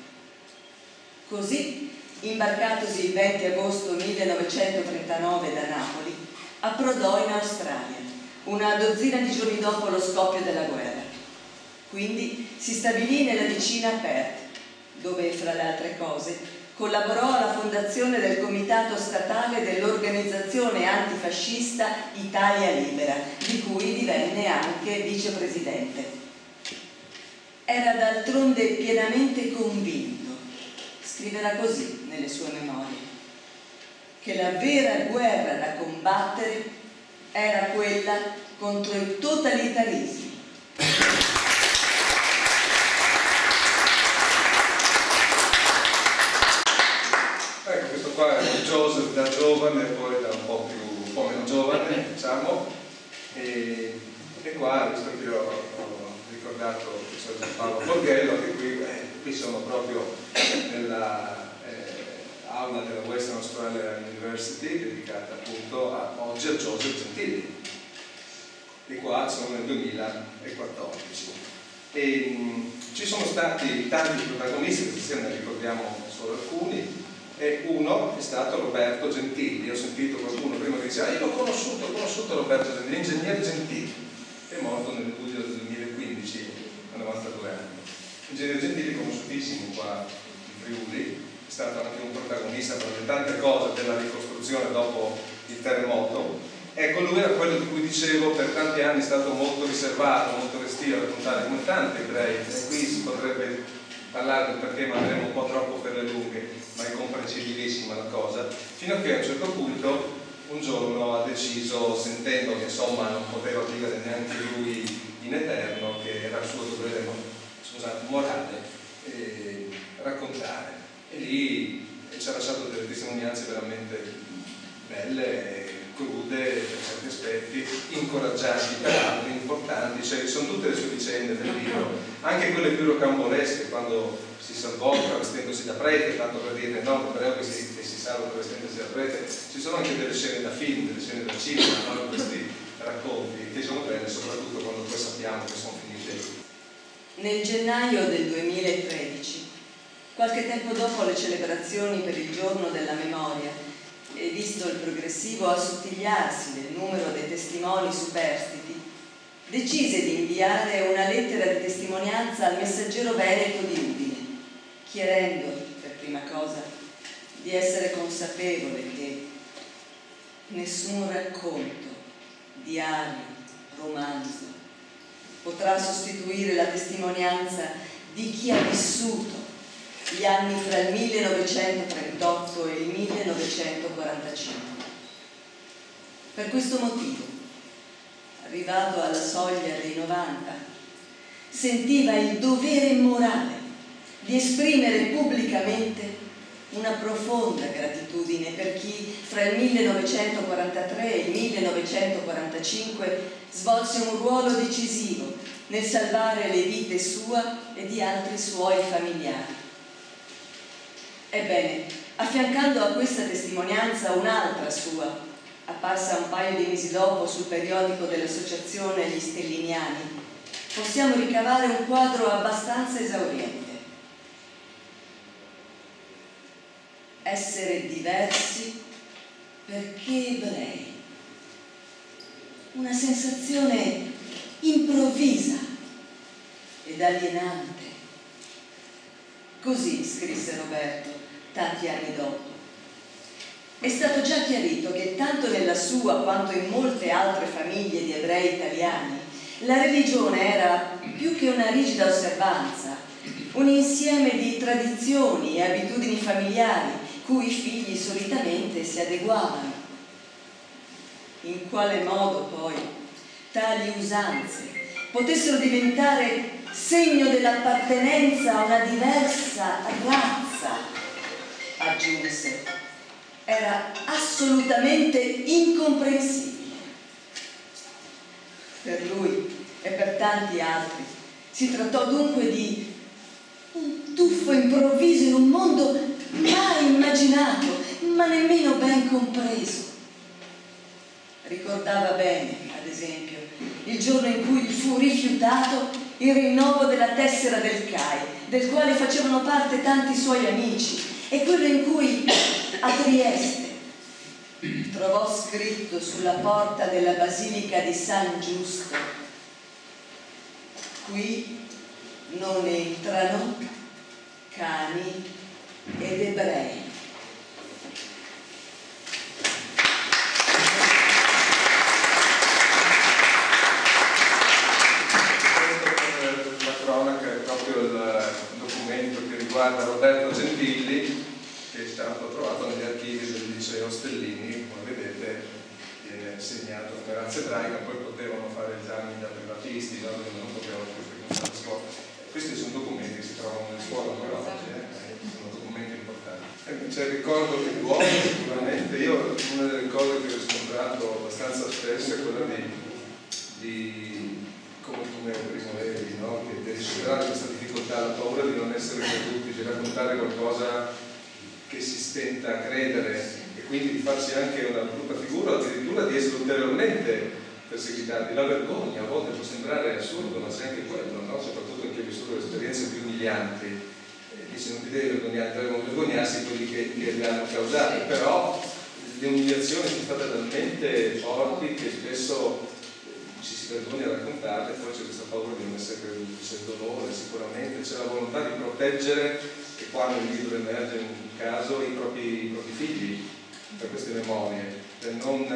E: Così, imbarcatosi il 20 agosto 1939 da Napoli, approdò in Australia, una dozzina di giorni dopo lo scoppio della guerra. Quindi si stabilì nella vicina Perth, dove, fra le altre cose, collaborò alla fondazione del Comitato Statale dell'organizzazione antifascista Italia Libera, di cui divenne anche vicepresidente. Era d'altronde pienamente convinto, scriverà così nelle sue memorie, che la vera guerra da combattere era quella contro i totalitarismi
D: Joseph da giovane poi da un po' più un po' meno giovane, diciamo. E, e qua, visto che io ho ricordato il professor Paolo Borghello, che qui, eh, qui sono proprio nella eh, aula della Western Australia University, dedicata appunto a, oggi a Joseph Gentili. E qua sono nel 2014. E, mh, ci sono stati tanti protagonisti, questi ne ricordiamo solo alcuni, e uno è stato Roberto Gentili. Ho sentito qualcuno prima che diceva, ah, io l'ho conosciuto, ho conosciuto Roberto Gentili, l'ingegnere Gentili, è morto nel luglio del 2015, a 92 anni. L'ingegnere Gentili, conosciutissimo qua in Friuli, è stato anche un protagonista per le tante cose della ricostruzione dopo il terremoto. Ecco, lui era quello di cui dicevo, per tanti anni è stato molto riservato, molto restio a raccontare come tanti ebrei, qui si potrebbe del perché andremo un po' troppo per le lunghe, ma è comprensibilissima la cosa, fino a che a un certo punto un giorno ha deciso, sentendo che insomma non poteva vivere neanche lui in eterno, che era il suo dovere scusate, morale, eh, raccontare. E lì ci ha lasciato delle testimonianze veramente belle crude per certi aspetti, incoraggianti per altri, importanti, cioè sono tutte le sue vicende del libro, anche quelle più rocambolesche quando si salvò travestendosi da prete, tanto per dire no, l'ebreo che si, che si salva travestendosi da prete, ci sono anche delle scene da film, delle scene da cinema, no? questi racconti che sono belle soprattutto quando poi sappiamo che sono finite.
E: Nel gennaio del 2013, qualche tempo dopo le celebrazioni per il giorno della memoria, visto il progressivo assottigliarsi del numero dei testimoni superstiti, decise di inviare una lettera di testimonianza al messaggero veneto di Udine, chiedendo, per prima cosa, di essere consapevole che nessun racconto, diario, romanzo potrà sostituire la testimonianza di chi ha vissuto gli anni fra il 1938 e il 1945. Per questo motivo, arrivato alla soglia dei 90, sentiva il dovere morale di esprimere pubblicamente una profonda gratitudine per chi fra il 1943 e il 1945 svolse un ruolo decisivo nel salvare le vite sua e di altri suoi familiari Ebbene, affiancando a questa testimonianza un'altra sua, apparsa un paio di mesi dopo sul periodico dell'associazione Gli Stelliniani, possiamo ricavare un quadro abbastanza esauriente. Essere diversi perché ebrei. Una sensazione improvvisa ed alienante Così scrisse Roberto tanti anni dopo. È stato già chiarito che tanto nella sua quanto in molte altre famiglie di ebrei italiani la religione era più che una rigida osservanza, un insieme di tradizioni e abitudini familiari cui i figli solitamente si adeguavano. In quale modo poi tali usanze potessero diventare segno dell'appartenenza a una diversa razza, aggiunse, era assolutamente incomprensibile. Per lui e per tanti altri si trattò dunque di un tuffo improvviso in un mondo mai immaginato, ma nemmeno ben compreso. Ricordava bene, ad esempio, il giorno in cui gli fu rifiutato il rinnovo della tessera del CAI, del quale facevano parte tanti suoi amici, e quello in cui a Trieste trovò scritto sulla porta della Basilica di San Giusto, qui non entrano cani ed ebrei.
D: La cronaca è proprio il documento che riguarda Roberto Gentilli stato trovato negli archivi del liceo Stellini, come vedete viene segnato come razza ebraica, poi potevano fare esami da privatisti, no? non potevano più frequentare la scuola. Questi sono documenti che si trovano nelle scuole ancora oggi, eh? sono documenti importanti. Eh, c'è il ricordo che l'uomo sicuramente, io una delle cose che ho riscontrato abbastanza spesso è quella di, di come tu mi prima vedi, no? che devi superare questa difficoltà, la paura di non essere creduti, di raccontare qualcosa che si stenta a credere e quindi di farsi anche una brutta figura, addirittura di essere ulteriormente perseguitati. La vergogna a volte può sembrare assurdo, ma c'è anche quello, no? soprattutto chi ha vissuto le esperienze più umilianti. Eh, dice non ti devi vergognare, devono vergognarsi quelli che, che le hanno causate, però le umiliazioni sono state talmente forti che spesso vergogna a raccontarle, poi c'è questa paura di non essere creduti, c'è il dolore sicuramente, c'è la volontà di proteggere, e qua nel libro emerge un caso, i propri, i propri figli per queste memorie, per non,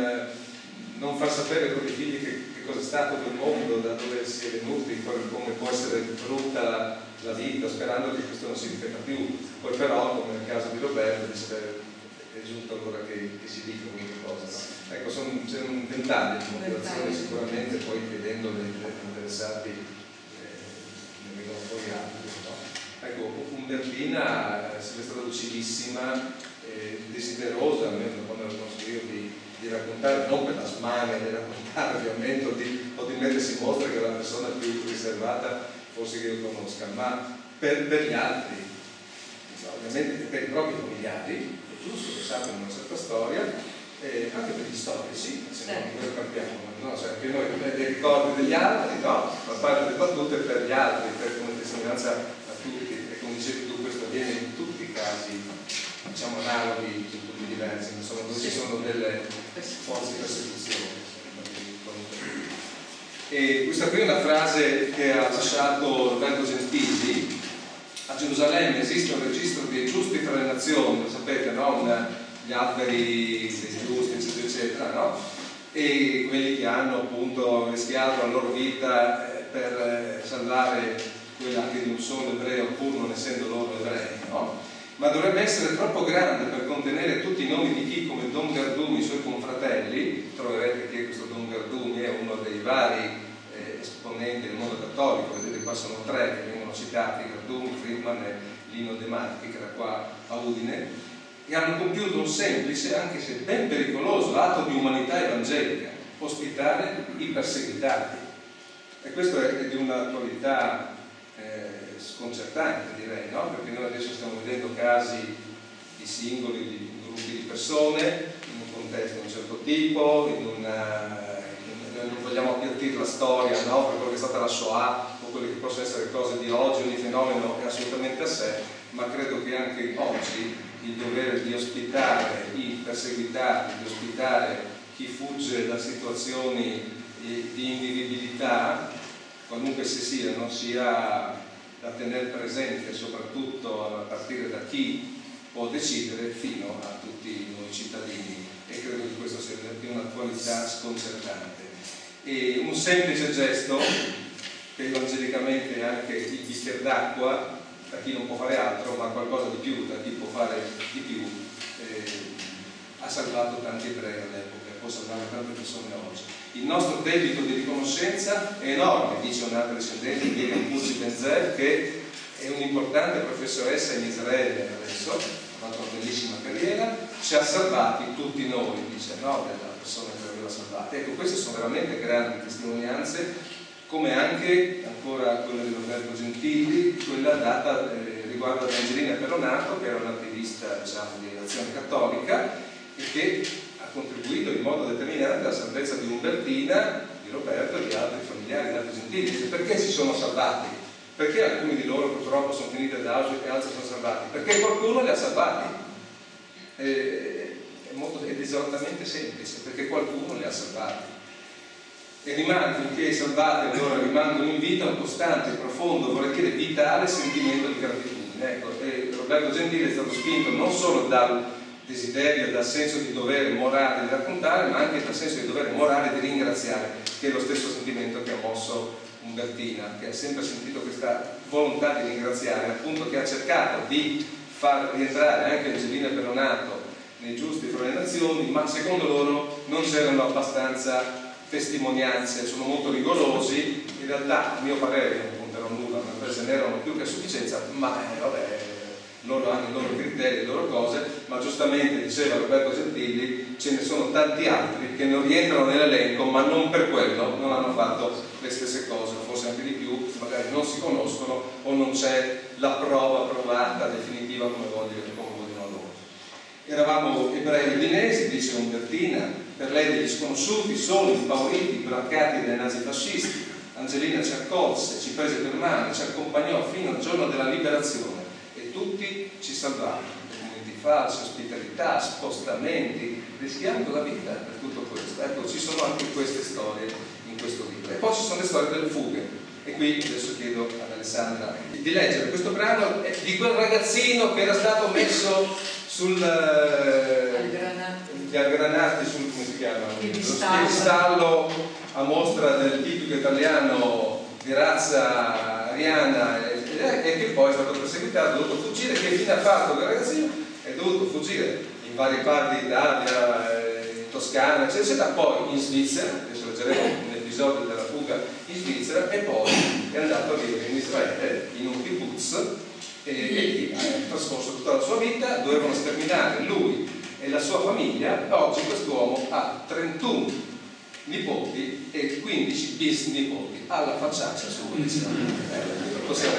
D: non, far sapere ai propri figli che, che cosa è stato quel mondo, da dove si è venuti, come può essere brutta la, la vita, sperando che questo non si ripeta più. Poi però, come nel caso di Roberto, è giunto allora che, che si dica queste cose. No? Ecco, sono, un tentativo di motivazione sicuramente, poi chiedendo agli interessati eh, ne vengono fuori altri. No? Ecco, Umbertina è sempre stata docilissima, eh, desiderosa, almeno quando conosco io, di, di, raccontare, non per la smania di raccontare ovviamente, o di, o di mettersi in mostra che è la persona più riservata forse che io conosca, ma per, per gli altri, ovviamente per i propri familiari, giusto che sappiano una certa storia, eh, anche per gli storici, se non noi capiamo, no? cioè, anche noi dei ricordi degli altri, no? ma parte delle battute per gli altri, per come testimonianza a tutti, e come dicevi tu, questo avviene in tutti i casi, diciamo analoghi, tutti diversi, insomma, dove ci sono delle forze di persecuzione. E questa qui è una frase che ha lasciato Roberto Gentili, a Gerusalemme esiste un registro dei giusti tra le nazioni, lo sapete, no? Una, gli alberi dei giusti, eccetera, eccetera, no? E quelli che hanno appunto rischiato la loro vita eh, per eh, salvare quella anche di un solo ebreo, pur non essendo loro ebrei, no? Ma dovrebbe essere troppo grande per contenere tutti i nomi di chi, come Don Gardumi i suoi confratelli, troverete che questo Don Gardumi è uno dei vari eh, esponenti del mondo cattolico, vedete qua sono tre che vengono citati, Gardumi, Friedman e Lino De Marchi, che era qua a Udine, e hanno compiuto un semplice, anche se ben pericoloso, atto di umanità evangelica, ospitare i perseguitati. E questo è di un'attualità eh, sconcertante, direi, no? perché noi adesso stiamo vedendo casi di singoli, di gruppi di persone, in un contesto di un certo tipo, in una non vogliamo appiattire la storia no? per quello che è stata la Shoah o quelle che possono essere cose di oggi, ogni fenomeno è assolutamente a sé, ma credo che anche oggi il dovere di ospitare i perseguitati, di ospitare chi fugge da situazioni di invivibilità, qualunque si siano, sia da tenere presente soprattutto a partire da chi può decidere fino a tutti noi cittadini e credo che questo sia di un'attualità sconcertante. E un semplice gesto, che evangelicamente anche il bicchiere d'acqua, da chi non può fare altro, ma qualcosa di più, da chi può fare di più, eh, ha salvato tanti ebrei all'epoca può salvare tante persone oggi. Il nostro debito di riconoscenza è enorme, dice un'altra discendente, Miriam Puzzi Benzer, che è un'importante professoressa in Israele adesso, ha fatto una bellissima carriera, ci ha salvati tutti noi, dice, no, della persona che l'aveva salvata. Ecco, queste sono veramente grandi testimonianze come anche ancora quella di Roberto Gentili, quella data eh, riguardo ad Angelina Peronato, che era un'attivista diciamo, di azione cattolica e che ha contribuito in modo determinante alla salvezza di Umbertina, di Roberto e di altri familiari, di altri gentili. Perché si sono salvati? Perché alcuni di loro purtroppo sono finiti ad Auschwitz e altri sono salvati? Perché qualcuno li ha salvati. Eh, è, molto, è esattamente semplice, perché qualcuno li ha salvati e rimane finché salvate allora rimangono in vita un costante, profondo, vorrei vitale sentimento di gratitudine. Ecco, Roberto Gentile è stato spinto non solo dal desiderio, dal senso di dovere morale di raccontare, ma anche dal senso di dovere morale di ringraziare, che è lo stesso sentimento che ha mosso Umbertina, che ha sempre sentito questa volontà di ringraziare, appunto che ha cercato di far rientrare anche Angelina Peronato nei giusti fra le nazioni, ma secondo loro non c'erano abbastanza testimonianze, sono molto rigorosi, in realtà a mio parere non punterò nulla, perché ce n'erano più che a sufficienza, ma eh, vabbè, loro hanno i loro criteri, le loro cose, ma giustamente diceva Roberto Gentili, ce ne sono tanti altri che non rientrano nell'elenco, ma non per quello non hanno fatto le stesse cose, forse anche di più, magari non si conoscono o non c'è la prova provata, definitiva come vogliono loro. Eravamo ebrei udinesi, dice Umbertina, per lei degli sconosciuti, soli, impauriti, braccati dai nazifascisti. Angelina ci accolse, ci prese per mano, ci accompagnò fino al giorno della liberazione e tutti ci salvarono. Documenti falsi, ospitalità, spostamenti, rischiando la vita per tutto questo. Ecco, ci sono anche queste storie in questo libro. E poi ci sono le storie delle fughe. E qui adesso chiedo ad Alessandra di leggere questo brano di quel ragazzino che era stato messo sul... Eh, gli aggranati sul, come si chiama? Lo stallo a mostra del tipico italiano di razza ariana e, e che poi è stato perseguitato, ha dovuto fuggire, che fine ha fatto quel ragazzino? È dovuto fuggire in varie parti d'Italia, eh, in Toscana, eccetera, eccetera, poi in Svizzera, adesso leggeremo un episodio della fuga in Svizzera, e poi è andato a vivere in Israele, in un kibbutz, e, e lì ha trascorso tutta la sua vita, dovevano sterminare lui e la sua famiglia, oggi quest'uomo ha 31 nipoti e 15 bisnipoti alla facciaccia sua, diciamo. Eh, possiamo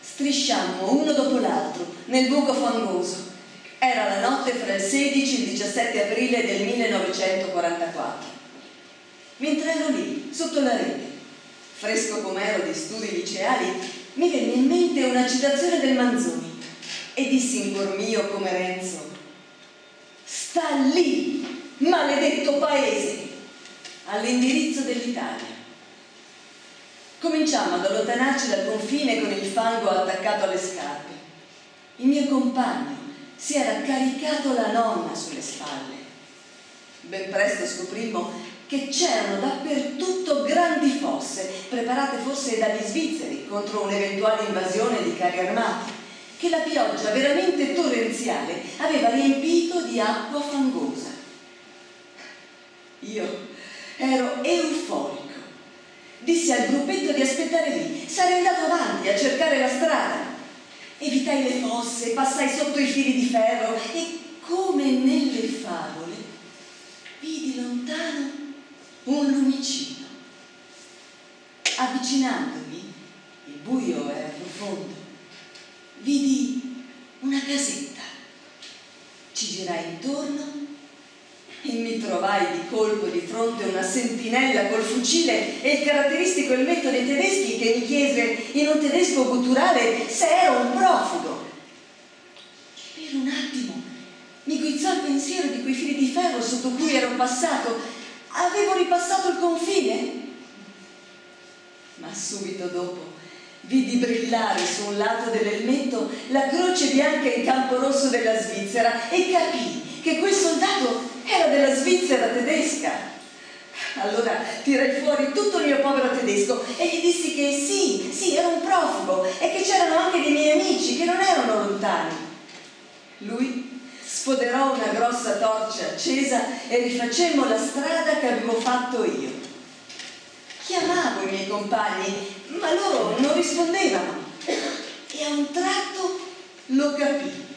E: Strisciammo uno dopo l'altro nel buco fangoso. Era la notte fra il 16 e il 17 aprile del 1944. Mentre ero lì, sotto la rete, fresco com'ero di studi liceali, mi venne in mente una citazione del Manzoni e dissi in cuor mio come Renzo, sta lì, maledetto paese, all'indirizzo dell'Italia. Cominciamo ad allontanarci dal confine con il fango attaccato alle scarpe. Il mio compagno si era caricato la nonna sulle spalle. Ben presto scoprimmo che c'erano dappertutto grandi fosse, preparate forse dagli svizzeri contro un'eventuale invasione di carri armati, che la pioggia veramente torrenziale aveva riempito di acqua fangosa. Io ero euforico. Dissi al gruppetto di aspettare lì, sarei andato avanti a cercare la strada. Evitai le fosse, passai sotto i fili di ferro e, come nelle favole, vidi lontano un lumicino. Avvicinandomi, il buio era profondo, vidi una casetta. Ci girai intorno e mi trovai di colpo di fronte a una sentinella col fucile e il caratteristico elmetto dei tedeschi che mi chiese in un tedesco gutturale se ero un profugo. Per un attimo mi guizzò il pensiero di quei fili di ferro sotto cui ero passato Avevo ripassato il confine? Ma subito dopo vidi brillare su un lato dell'elmetto la croce bianca in campo rosso della Svizzera e capii che quel soldato era della Svizzera tedesca. Allora tirai fuori tutto il mio povero tedesco e gli dissi che sì, sì, era un profugo e che c'erano anche dei miei amici che non erano lontani. Lui sfoderò una grossa torcia accesa e rifacemmo la strada che avevo fatto io. Chiamavo i miei compagni, ma loro non rispondevano e a un tratto lo capì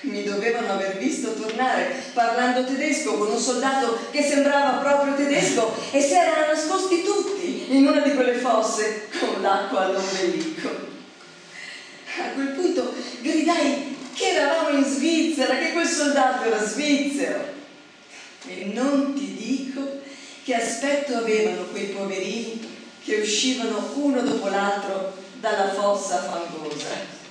E: mi dovevano aver visto tornare parlando tedesco con un soldato che sembrava proprio tedesco e si erano nascosti tutti in una di quelle fosse con l'acqua all'ombelico. A quel punto gridai che eravamo in Svizzera, che quel soldato era svizzero. E non ti dico che aspetto avevano quei poverini che uscivano uno dopo l'altro dalla fossa fangosa.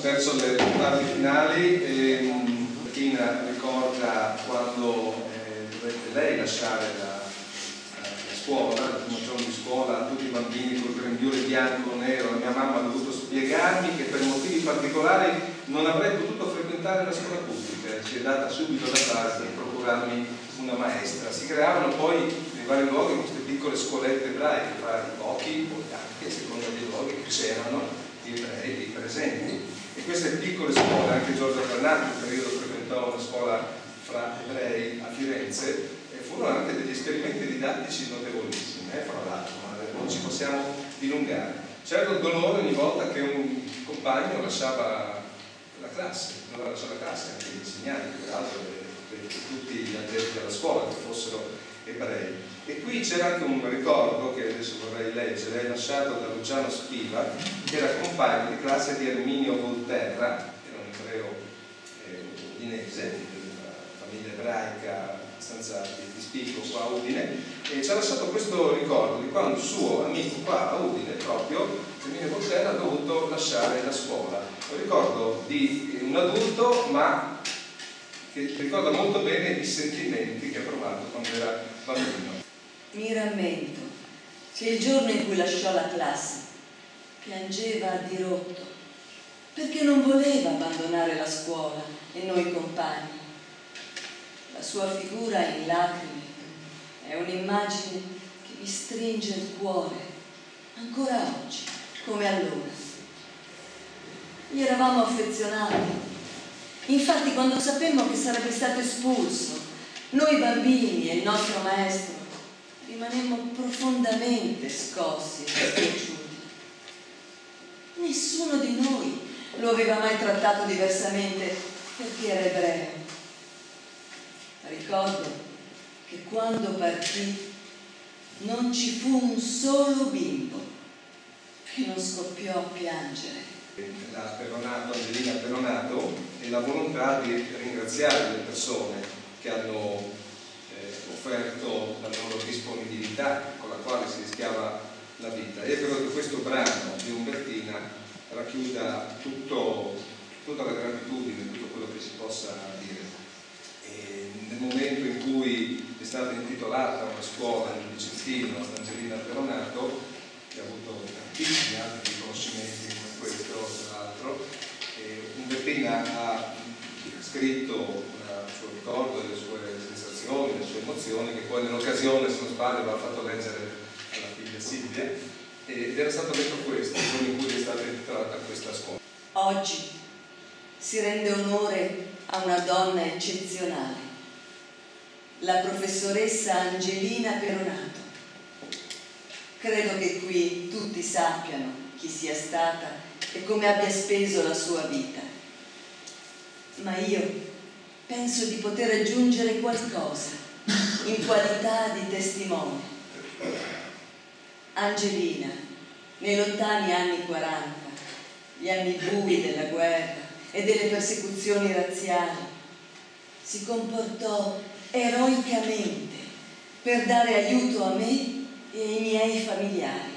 D: verso le parti finali e Martina ricorda quando eh, dovette lei lasciare la, la, la scuola, il primo giorno di scuola, tutti i bambini col grembiule bianco o nero, la mia mamma ha dovuto spiegarmi che per motivi particolari non avrei potuto frequentare la scuola pubblica, ci è data subito da parte di procurarmi una maestra. Si creavano poi nei vari luoghi queste piccole scuolette ebraiche, fra i pochi o anche, a seconda dei luoghi, che c'erano gli ebrei presenti e queste piccole scuole, anche Giorgio Bernardi in un periodo frequentò una scuola fra ebrei a Firenze, e furono anche degli esperimenti didattici notevolissimi, eh, fra l'altro, non ci possiamo dilungare. C'era il dolore ogni volta che un compagno lasciava la classe, non lasciava la classe, anche gli insegnanti, peraltro, e tutti gli addetti alla scuola, che fossero ebrei. E qui c'era anche un ricordo che adesso vorrei leggere, lasciato da Luciano Spiva, che era compagno di classe di Erminio Volterra, che era un ebreo eh, udinese, di una famiglia ebraica abbastanza di spicco qua a Udine, e ci ha lasciato questo ricordo di quando un suo amico qua a Udine, proprio, Erminio Volterra, ha dovuto lasciare la scuola. Un ricordo di un adulto, ma che ricorda molto bene i sentimenti che ha provato quando era bambino.
E: Mi rammento che il giorno in cui lasciò la classe piangeva a dirotto perché non voleva abbandonare la scuola e noi compagni. La sua figura in lacrime è un'immagine che mi stringe il cuore ancora oggi, come allora. Gli eravamo affezionati. Infatti quando sapemmo che sarebbe stato espulso, noi bambini e il nostro maestro rimanemmo profondamente scossi e dispiaciuti. Nessuno di noi lo aveva mai trattato diversamente perché era ebreo. Ricordo che quando partì non ci fu un solo bimbo che non scoppiò a piangere.
D: La Peronato, Angelina Peronato e la volontà di ringraziare le persone che hanno offerto la loro disponibilità con la quale si rischiava la vita. E io credo che questo brano di Umbertina racchiuda tutto, tutta la gratitudine, tutto quello che si possa dire. E nel momento in cui è stata intitolata una scuola in Vicentino Angelina Peronato, che ha avuto tantissimi altri riconoscimenti come questo, tra l'altro, Umbertina ha scritto il suo ricordo delle sue sensazioni, le sue emozioni, che poi nell'occasione, se non sbaglio, l'ha fatto leggere alla figlia Silvia, ed era stato detto questo, il giorno in cui è stata intitolata questa scuola.
E: Oggi si rende onore a una donna eccezionale, la professoressa Angelina Peronato. Credo che qui tutti sappiano chi sia stata e come abbia speso la sua vita. Ma io penso di poter aggiungere qualcosa in qualità di testimone. Angelina, nei lontani anni 40, gli anni bui della guerra e delle persecuzioni razziali, si comportò eroicamente per dare aiuto a me e ai miei familiari.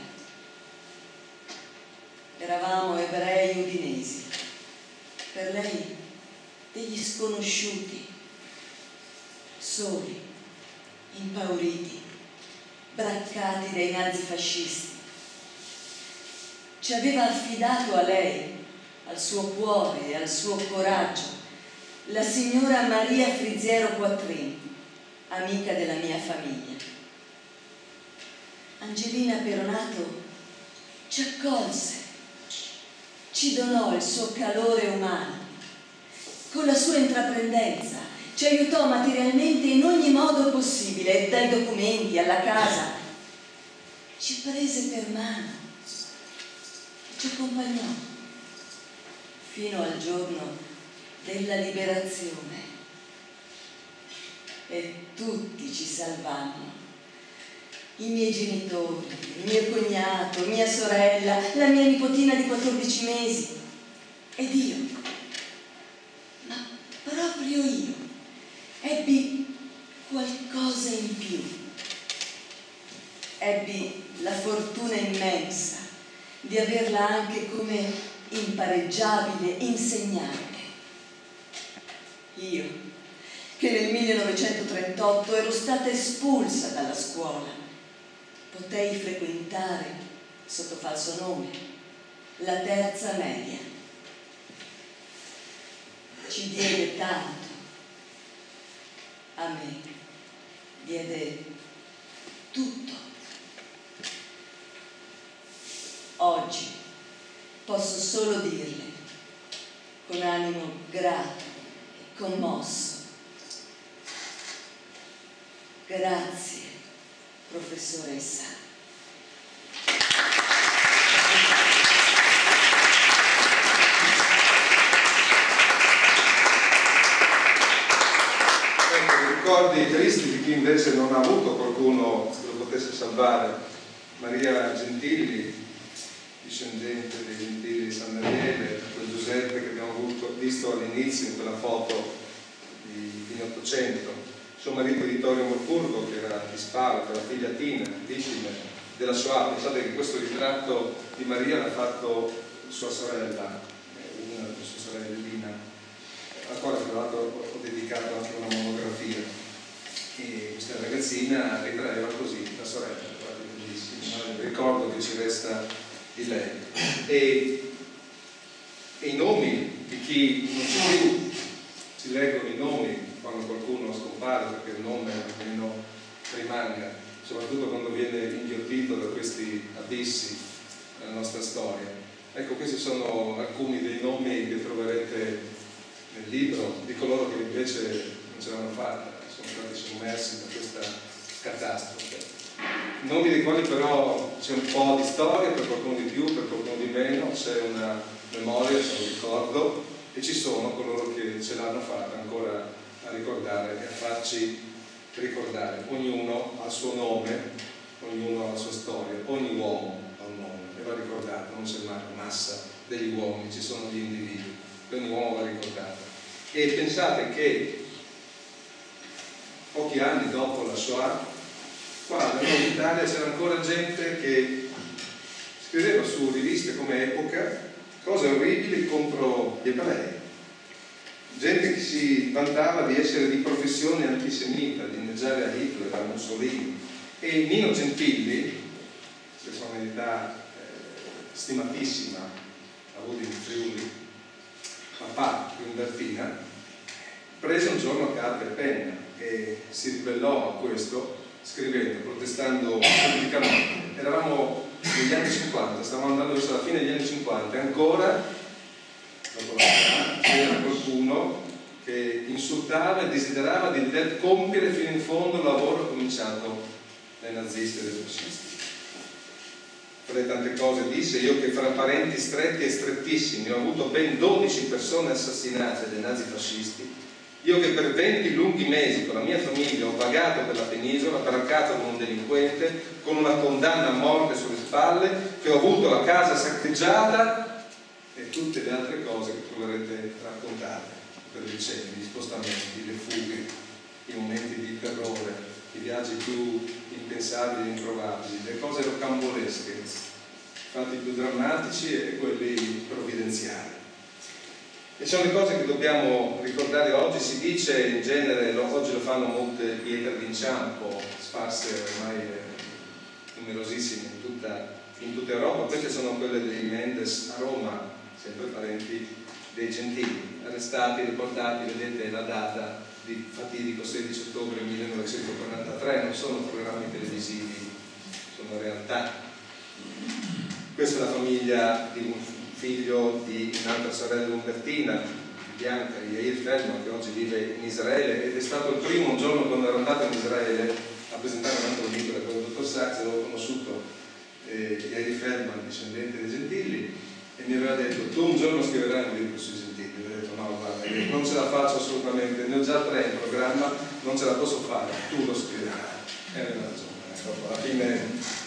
E: Eravamo ebrei udinesi per lei degli sconosciuti, soli, impauriti, braccati dai nazifascisti. Ci aveva affidato a lei, al suo cuore e al suo coraggio, la signora Maria Friziero Quattrini, amica della mia famiglia. Angelina Peronato ci accolse, ci donò il suo calore umano, con la sua intraprendenza ci aiutò materialmente in ogni modo possibile, dai documenti alla casa. Ci prese per mano, ci accompagnò fino al giorno della liberazione. E tutti ci salvammo. I miei genitori, il mio cognato, mia sorella, la mia nipotina di 14 mesi ed io. Ma proprio io ebbi qualcosa in più. Ebbi la fortuna immensa di averla anche come impareggiabile insegnante. Io, che nel 1938 ero stata espulsa dalla scuola, potei frequentare, sotto falso nome, la terza media. Ci diede tanto a me diede tutto. Oggi posso solo dirle, con animo grato e commosso, grazie professoressa.
D: ricordi tristi di chi invece non ha avuto qualcuno che lo potesse salvare. Maria Gentili, discendente dei Gentili di San Daniele, quel Giuseppe che abbiamo visto all'inizio in quella foto di fine Ottocento, suo marito Vittorio Morpurgo che era di che era figlia Tina, vittima della sua Pensate che questo ritratto di Maria l'ha fatto sua sorella, eh, una delle sue sorelle Lina, a quale tra l'altro ho dedicato anche una monografia e questa ragazzina ritraeva così la sorella, bellissima, il ricordo che ci resta di lei. E, e, i nomi di chi non c'è più, si leggono i nomi quando qualcuno scompare perché il nome almeno rimanga, soprattutto quando viene inghiottito da questi abissi nella nostra storia. Ecco, questi sono alcuni dei nomi che troverete nel libro di coloro che invece non ce l'hanno fatta sono stati sommersi da questa catastrofe. Nomi dei quali però c'è un po' di storia, per qualcuno di più, per qualcuno di meno, c'è una memoria, c'è un ricordo e ci sono coloro che ce l'hanno fatta ancora ricordare e a farci ricordare. Ognuno ha il suo nome, ognuno ha la sua storia, ogni uomo ha un nome e va ricordato, non c'è mai massa degli uomini, ci sono gli individui, ogni uomo va ricordato. E pensate che pochi anni dopo la Shoah, qua in Italia c'era ancora gente che scriveva su riviste come Epoca cose orribili contro gli ebrei. Gente che si vantava di essere di professione antisemita, di inneggiare a Hitler, a Mussolini. E Nino Gentilli, personalità eh, stimatissima, avuta in Friuli, papà di Umbertina, prese un giorno carta e penna e si ribellò a questo scrivendo, protestando pubblicamente. Eravamo negli anni 50, stavamo andando verso la fine degli anni 50 e ancora, c'era qualcuno che insultava e desiderava di compiere fino in fondo il lavoro cominciato dai nazisti e dai fascisti. Tra le tante cose disse io che fra parenti stretti e strettissimi ho avuto ben 12 persone assassinate dai nazifascisti io che per 20 lunghi mesi con la mia famiglia ho pagato per la penisola, braccato come un delinquente, con una condanna a morte sulle spalle, che ho avuto la casa saccheggiata e tutte le altre cose che troverete raccontate per decenni, gli spostamenti, le fughe, i momenti di terrore, i viaggi più impensabili e improbabili, le cose rocambolesche, fatti più drammatici e quelli provvidenziali. E sono le cose che dobbiamo ricordare oggi, si dice in genere, oggi lo fanno molte pietre d'inciampo, sparse ormai eh, numerosissime in tutta, in tutta Europa, queste sono quelle dei Mendes a Roma, sempre parenti dei Gentili, arrestati, riportati, vedete la data di fatidico 16 ottobre 1943, non sono programmi televisivi, sono realtà. Questa è la famiglia di un figlio di un'altra sorella umbertina, Bianca, Yair Feldman, che oggi vive in Israele ed è stato il primo giorno quando ero andato in Israele a presentare un altro libro con il dottor Sachs, avevo conosciuto eh, Yair Feldman, discendente dei Gentili, e mi aveva detto tu un giorno scriverai un libro sui Gentili. Ho detto no, guarda, non ce la faccio assolutamente, ne ho già tre in programma, non ce la posso fare, tu lo scriverai. E aveva ragione, ecco, alla fine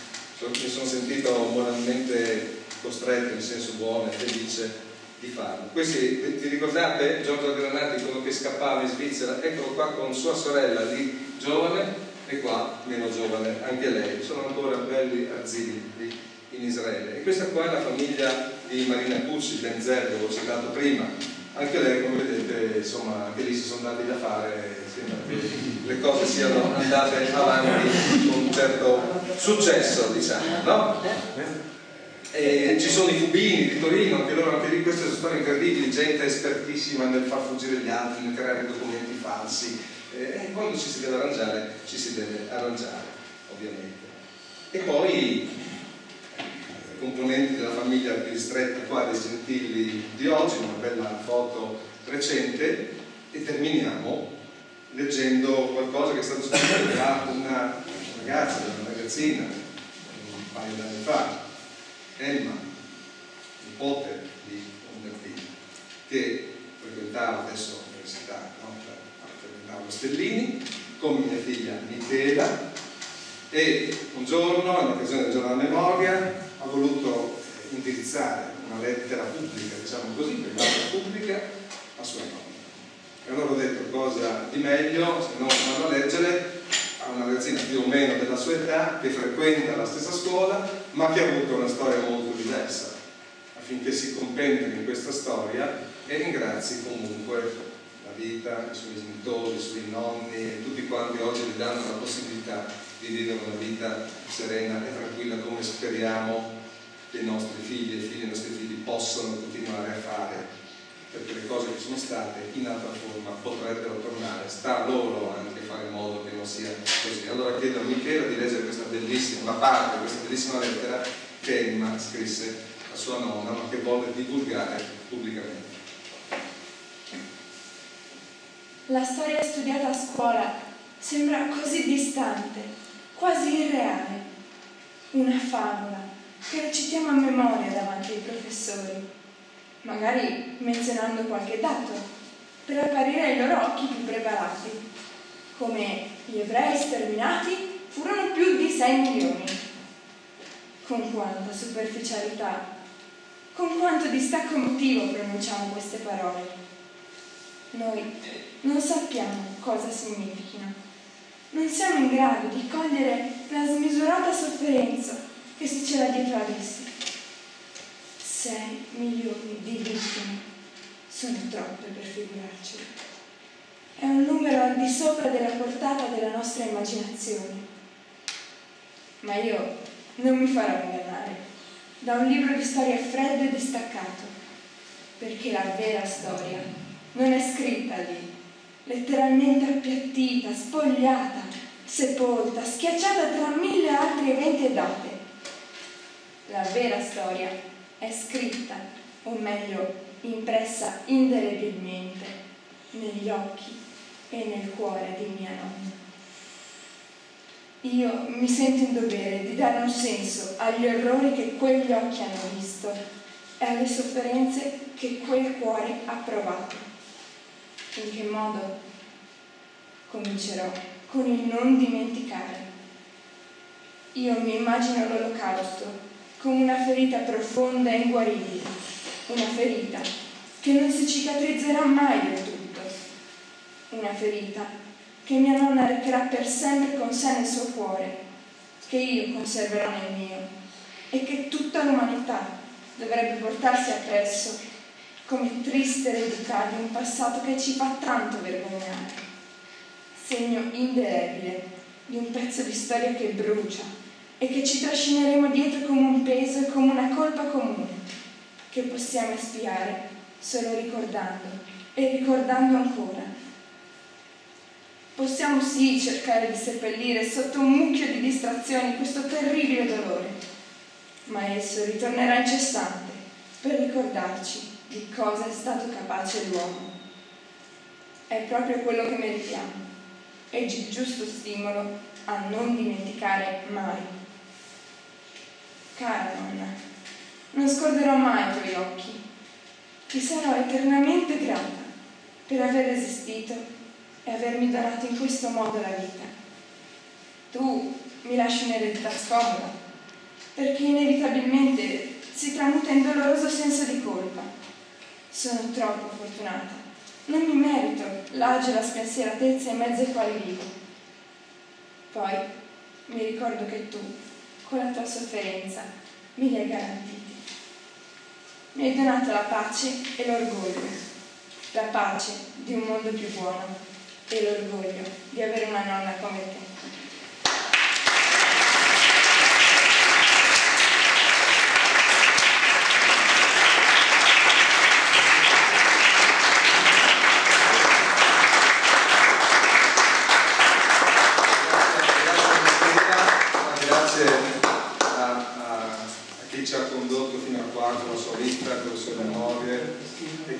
D: mi sono sentito moralmente costretto in senso buono e felice di farlo. Questi, vi ricordate Giorgio Granati, quello che scappava in Svizzera? Eccolo qua con sua sorella lì giovane e qua meno giovane, anche lei, sono ancora belli arzilli in Israele. E questa qua è la famiglia di Marina Pucci, Benzer, che avevo citato prima. Anche lei, come vedete, insomma, anche lì si sono dati da fare, sembra che le cose siano andate avanti con un certo successo, diciamo, no? E ci sono i Fubini di Torino, anche loro, anche lì queste sono storie incredibili, gente espertissima nel far fuggire gli altri, nel creare documenti falsi. E quando ci si deve arrangiare, ci si deve arrangiare, ovviamente. E poi componenti della famiglia più ristretta qua dei Gentili di oggi, una bella foto recente, e terminiamo leggendo qualcosa che è stato scritto da una ragazza, da una ragazzina, un paio d'anni fa, Emma, nipote di Umbertino, che frequentava adesso l'università, no? frequentava lo Stellini, come mia figlia Michela, e un giorno, in occasione del giorno della memoria, ha voluto indirizzare una lettera pubblica, diciamo così, privata pubblica, a sua nonna. E allora ho detto cosa di meglio se non farlo leggere a una ragazzina più o meno della sua età che frequenta la stessa scuola ma che ha avuto una storia molto diversa affinché si compentri in questa storia e ringrazi comunque la vita, i suoi genitori, i suoi nonni e tutti quanti oggi gli danno la possibilità vivere una vita serena e tranquilla come speriamo che i nostri figli e i figli dei nostri figli possano continuare a fare perché le cose che sono state in altra forma potrebbero tornare, sta a loro anche fare in modo che non sia così. Allora chiedo a Michela di leggere questa bellissima, parte questa bellissima lettera che Emma scrisse a sua nonna ma che volle divulgare pubblicamente.
F: La storia studiata a scuola sembra così distante, quasi irreale. Una favola che recitiamo a memoria davanti ai professori magari menzionando qualche dato, per apparire ai loro occhi più preparati, come gli ebrei sterminati furono più di 6 milioni. Con quanta superficialità, con quanto distacco emotivo pronunciamo queste parole. Noi non sappiamo cosa significhino, non siamo in grado di cogliere la smisurata sofferenza che si cela dietro ad essi. 6 milioni di vittime sono troppe per figurarci. È un numero al di sopra della portata della nostra immaginazione. Ma io non mi farò ingannare da un libro di storia freddo e distaccato, perché la vera storia non è scritta lì, letteralmente appiattita, spogliata, sepolta, schiacciata tra mille altri eventi e date. La vera storia è scritta, o meglio impressa indelebilmente, negli occhi e nel cuore di mia nonna. Io mi sento in dovere di dare un senso agli orrori che quegli occhi hanno visto e alle sofferenze che quel cuore ha provato. In che modo? Comincerò con il non dimenticare. Io mi immagino l'olocausto con una ferita profonda e inguaribile, una ferita che non si cicatrizzerà mai del tutto, una ferita che mia nonna recherà per sempre con sé nel suo cuore, che io conserverò nel mio e che tutta l'umanità dovrebbe portarsi appresso come triste eredità di un passato che ci fa tanto vergognare, segno indelebile di un pezzo di storia che brucia e che ci trascineremo dietro come un peso e come una colpa comune, che possiamo espiare solo ricordando e ricordando ancora. Possiamo sì cercare di seppellire sotto un mucchio di distrazioni questo terribile dolore, ma esso ritornerà incessante per ricordarci di cosa è stato capace l'uomo. È proprio quello che meritiamo e il giusto stimolo a non dimenticare mai. Cara nonna, non scorderò mai i tuoi occhi. Ti sarò eternamente grata per aver resistito e avermi donato in questo modo la vita. Tu mi lasci un'eredità scomoda, perché inevitabilmente si tramuta in doloroso senso di colpa. Sono troppo fortunata. Non mi merito l'agio e la spensieratezza in mezzo ai quali vivo. Poi mi ricordo che tu, con la tua sofferenza, me li hai garantiti. Mi hai donato la pace e l'orgoglio, la pace di un mondo più buono e l'orgoglio di avere una nonna come te.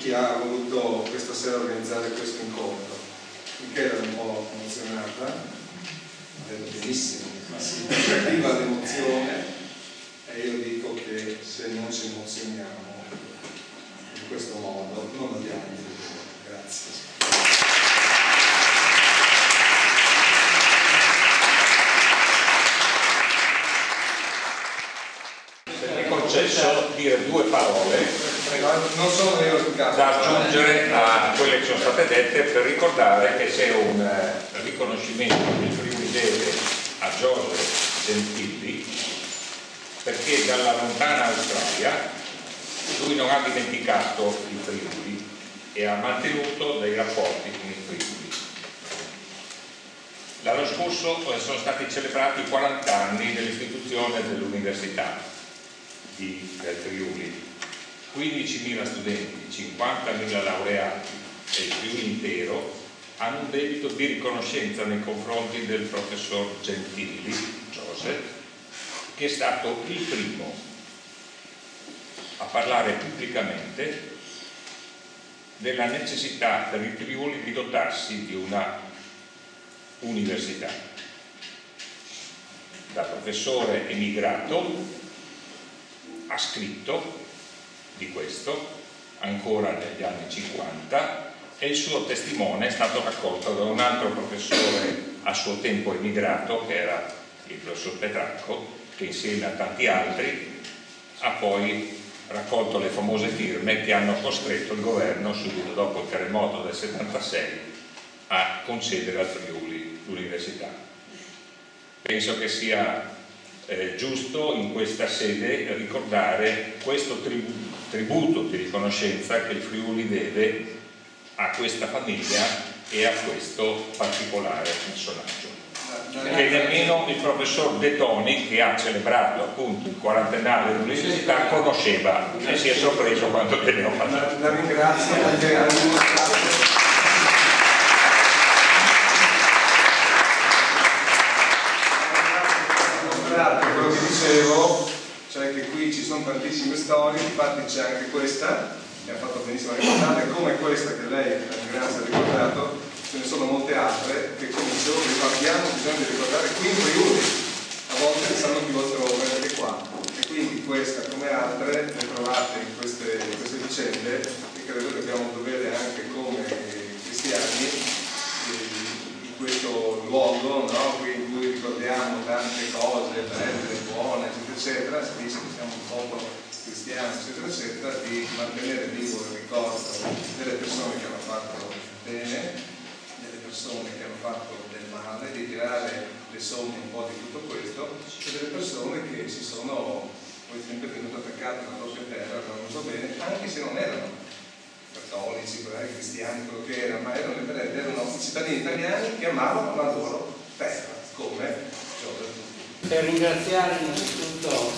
D: Chi ha voluto questa sera organizzare questo incontro. Michele era un po' emozionata, ha benissimo, ma si arriva l'emozione e io dico che se non ci emozioniamo in questo modo non abbiamo niente. Grazie.
G: Dire due parole
D: caso.
G: da aggiungere a quelle che sono state dette per ricordare che c'è un eh, riconoscimento il Friuli deve a Joseph Gentili perché dalla lontana Australia lui non ha dimenticato il Friuli e ha mantenuto dei rapporti con il Friuli. L'anno scorso eh, sono stati celebrati 40 anni dell'istituzione dell'Università di, del Friuli 15.000 studenti, 50.000 laureati e il più intero hanno un debito di riconoscenza nei confronti del professor Gentili, Joseph, che è stato il primo a parlare pubblicamente della necessità per il Friuli di dotarsi di una università. Da professore emigrato ha scritto di questo ancora negli anni 50 e il suo testimone è stato raccolto da un altro professore a suo tempo emigrato che era il professor Petracco che insieme a tanti altri ha poi raccolto le famose firme che hanno costretto il governo subito dopo il terremoto del 76 a concedere al Friuli l'università. Penso che sia eh, giusto in questa sede ricordare questo tributo di riconoscenza che il Friuli deve a questa famiglia e a questo particolare personaggio. Che nemmeno il professor De Toni, che ha celebrato appunto il quarantennale dell'università, conosceva e si è sorpreso quando te ne ho parlato.
D: La ringrazio ha dimostrato quello che dicevo cioè che qui ci sono tantissime storie, infatti c'è anche questa, che ha fatto benissimo a ricordare, come questa che lei, ringrazio, ha ricordato, ce ne sono molte altre che come dicevo abbiamo bisogno di ricordare qui in Friuli, a volte sanno più altrove che qua. E quindi questa come altre le trovate in queste, in queste vicende e credo che abbiamo il dovere anche come cristiani in questo luogo no? in cui ricordiamo tante cose belle, buone, eccetera, si dice che siamo un popolo cristiano, eccetera, eccetera, di mantenere vivo il ricordo delle persone che hanno fatto bene, delle persone che hanno fatto del male, di tirare le somme un po' di tutto questo, e delle persone che si sono poi sempre tenute attaccate alla propria terra, hanno venuto bene, anche se non erano cattolici, cristiani, quello che era, ma erano, erano cittadini italiani che amavano la loro terra, come.
A: Per ringraziare innanzitutto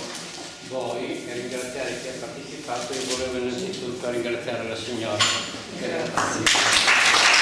A: voi e ringraziare chi ha partecipato, io volevo innanzitutto ringraziare la signora. Grazie.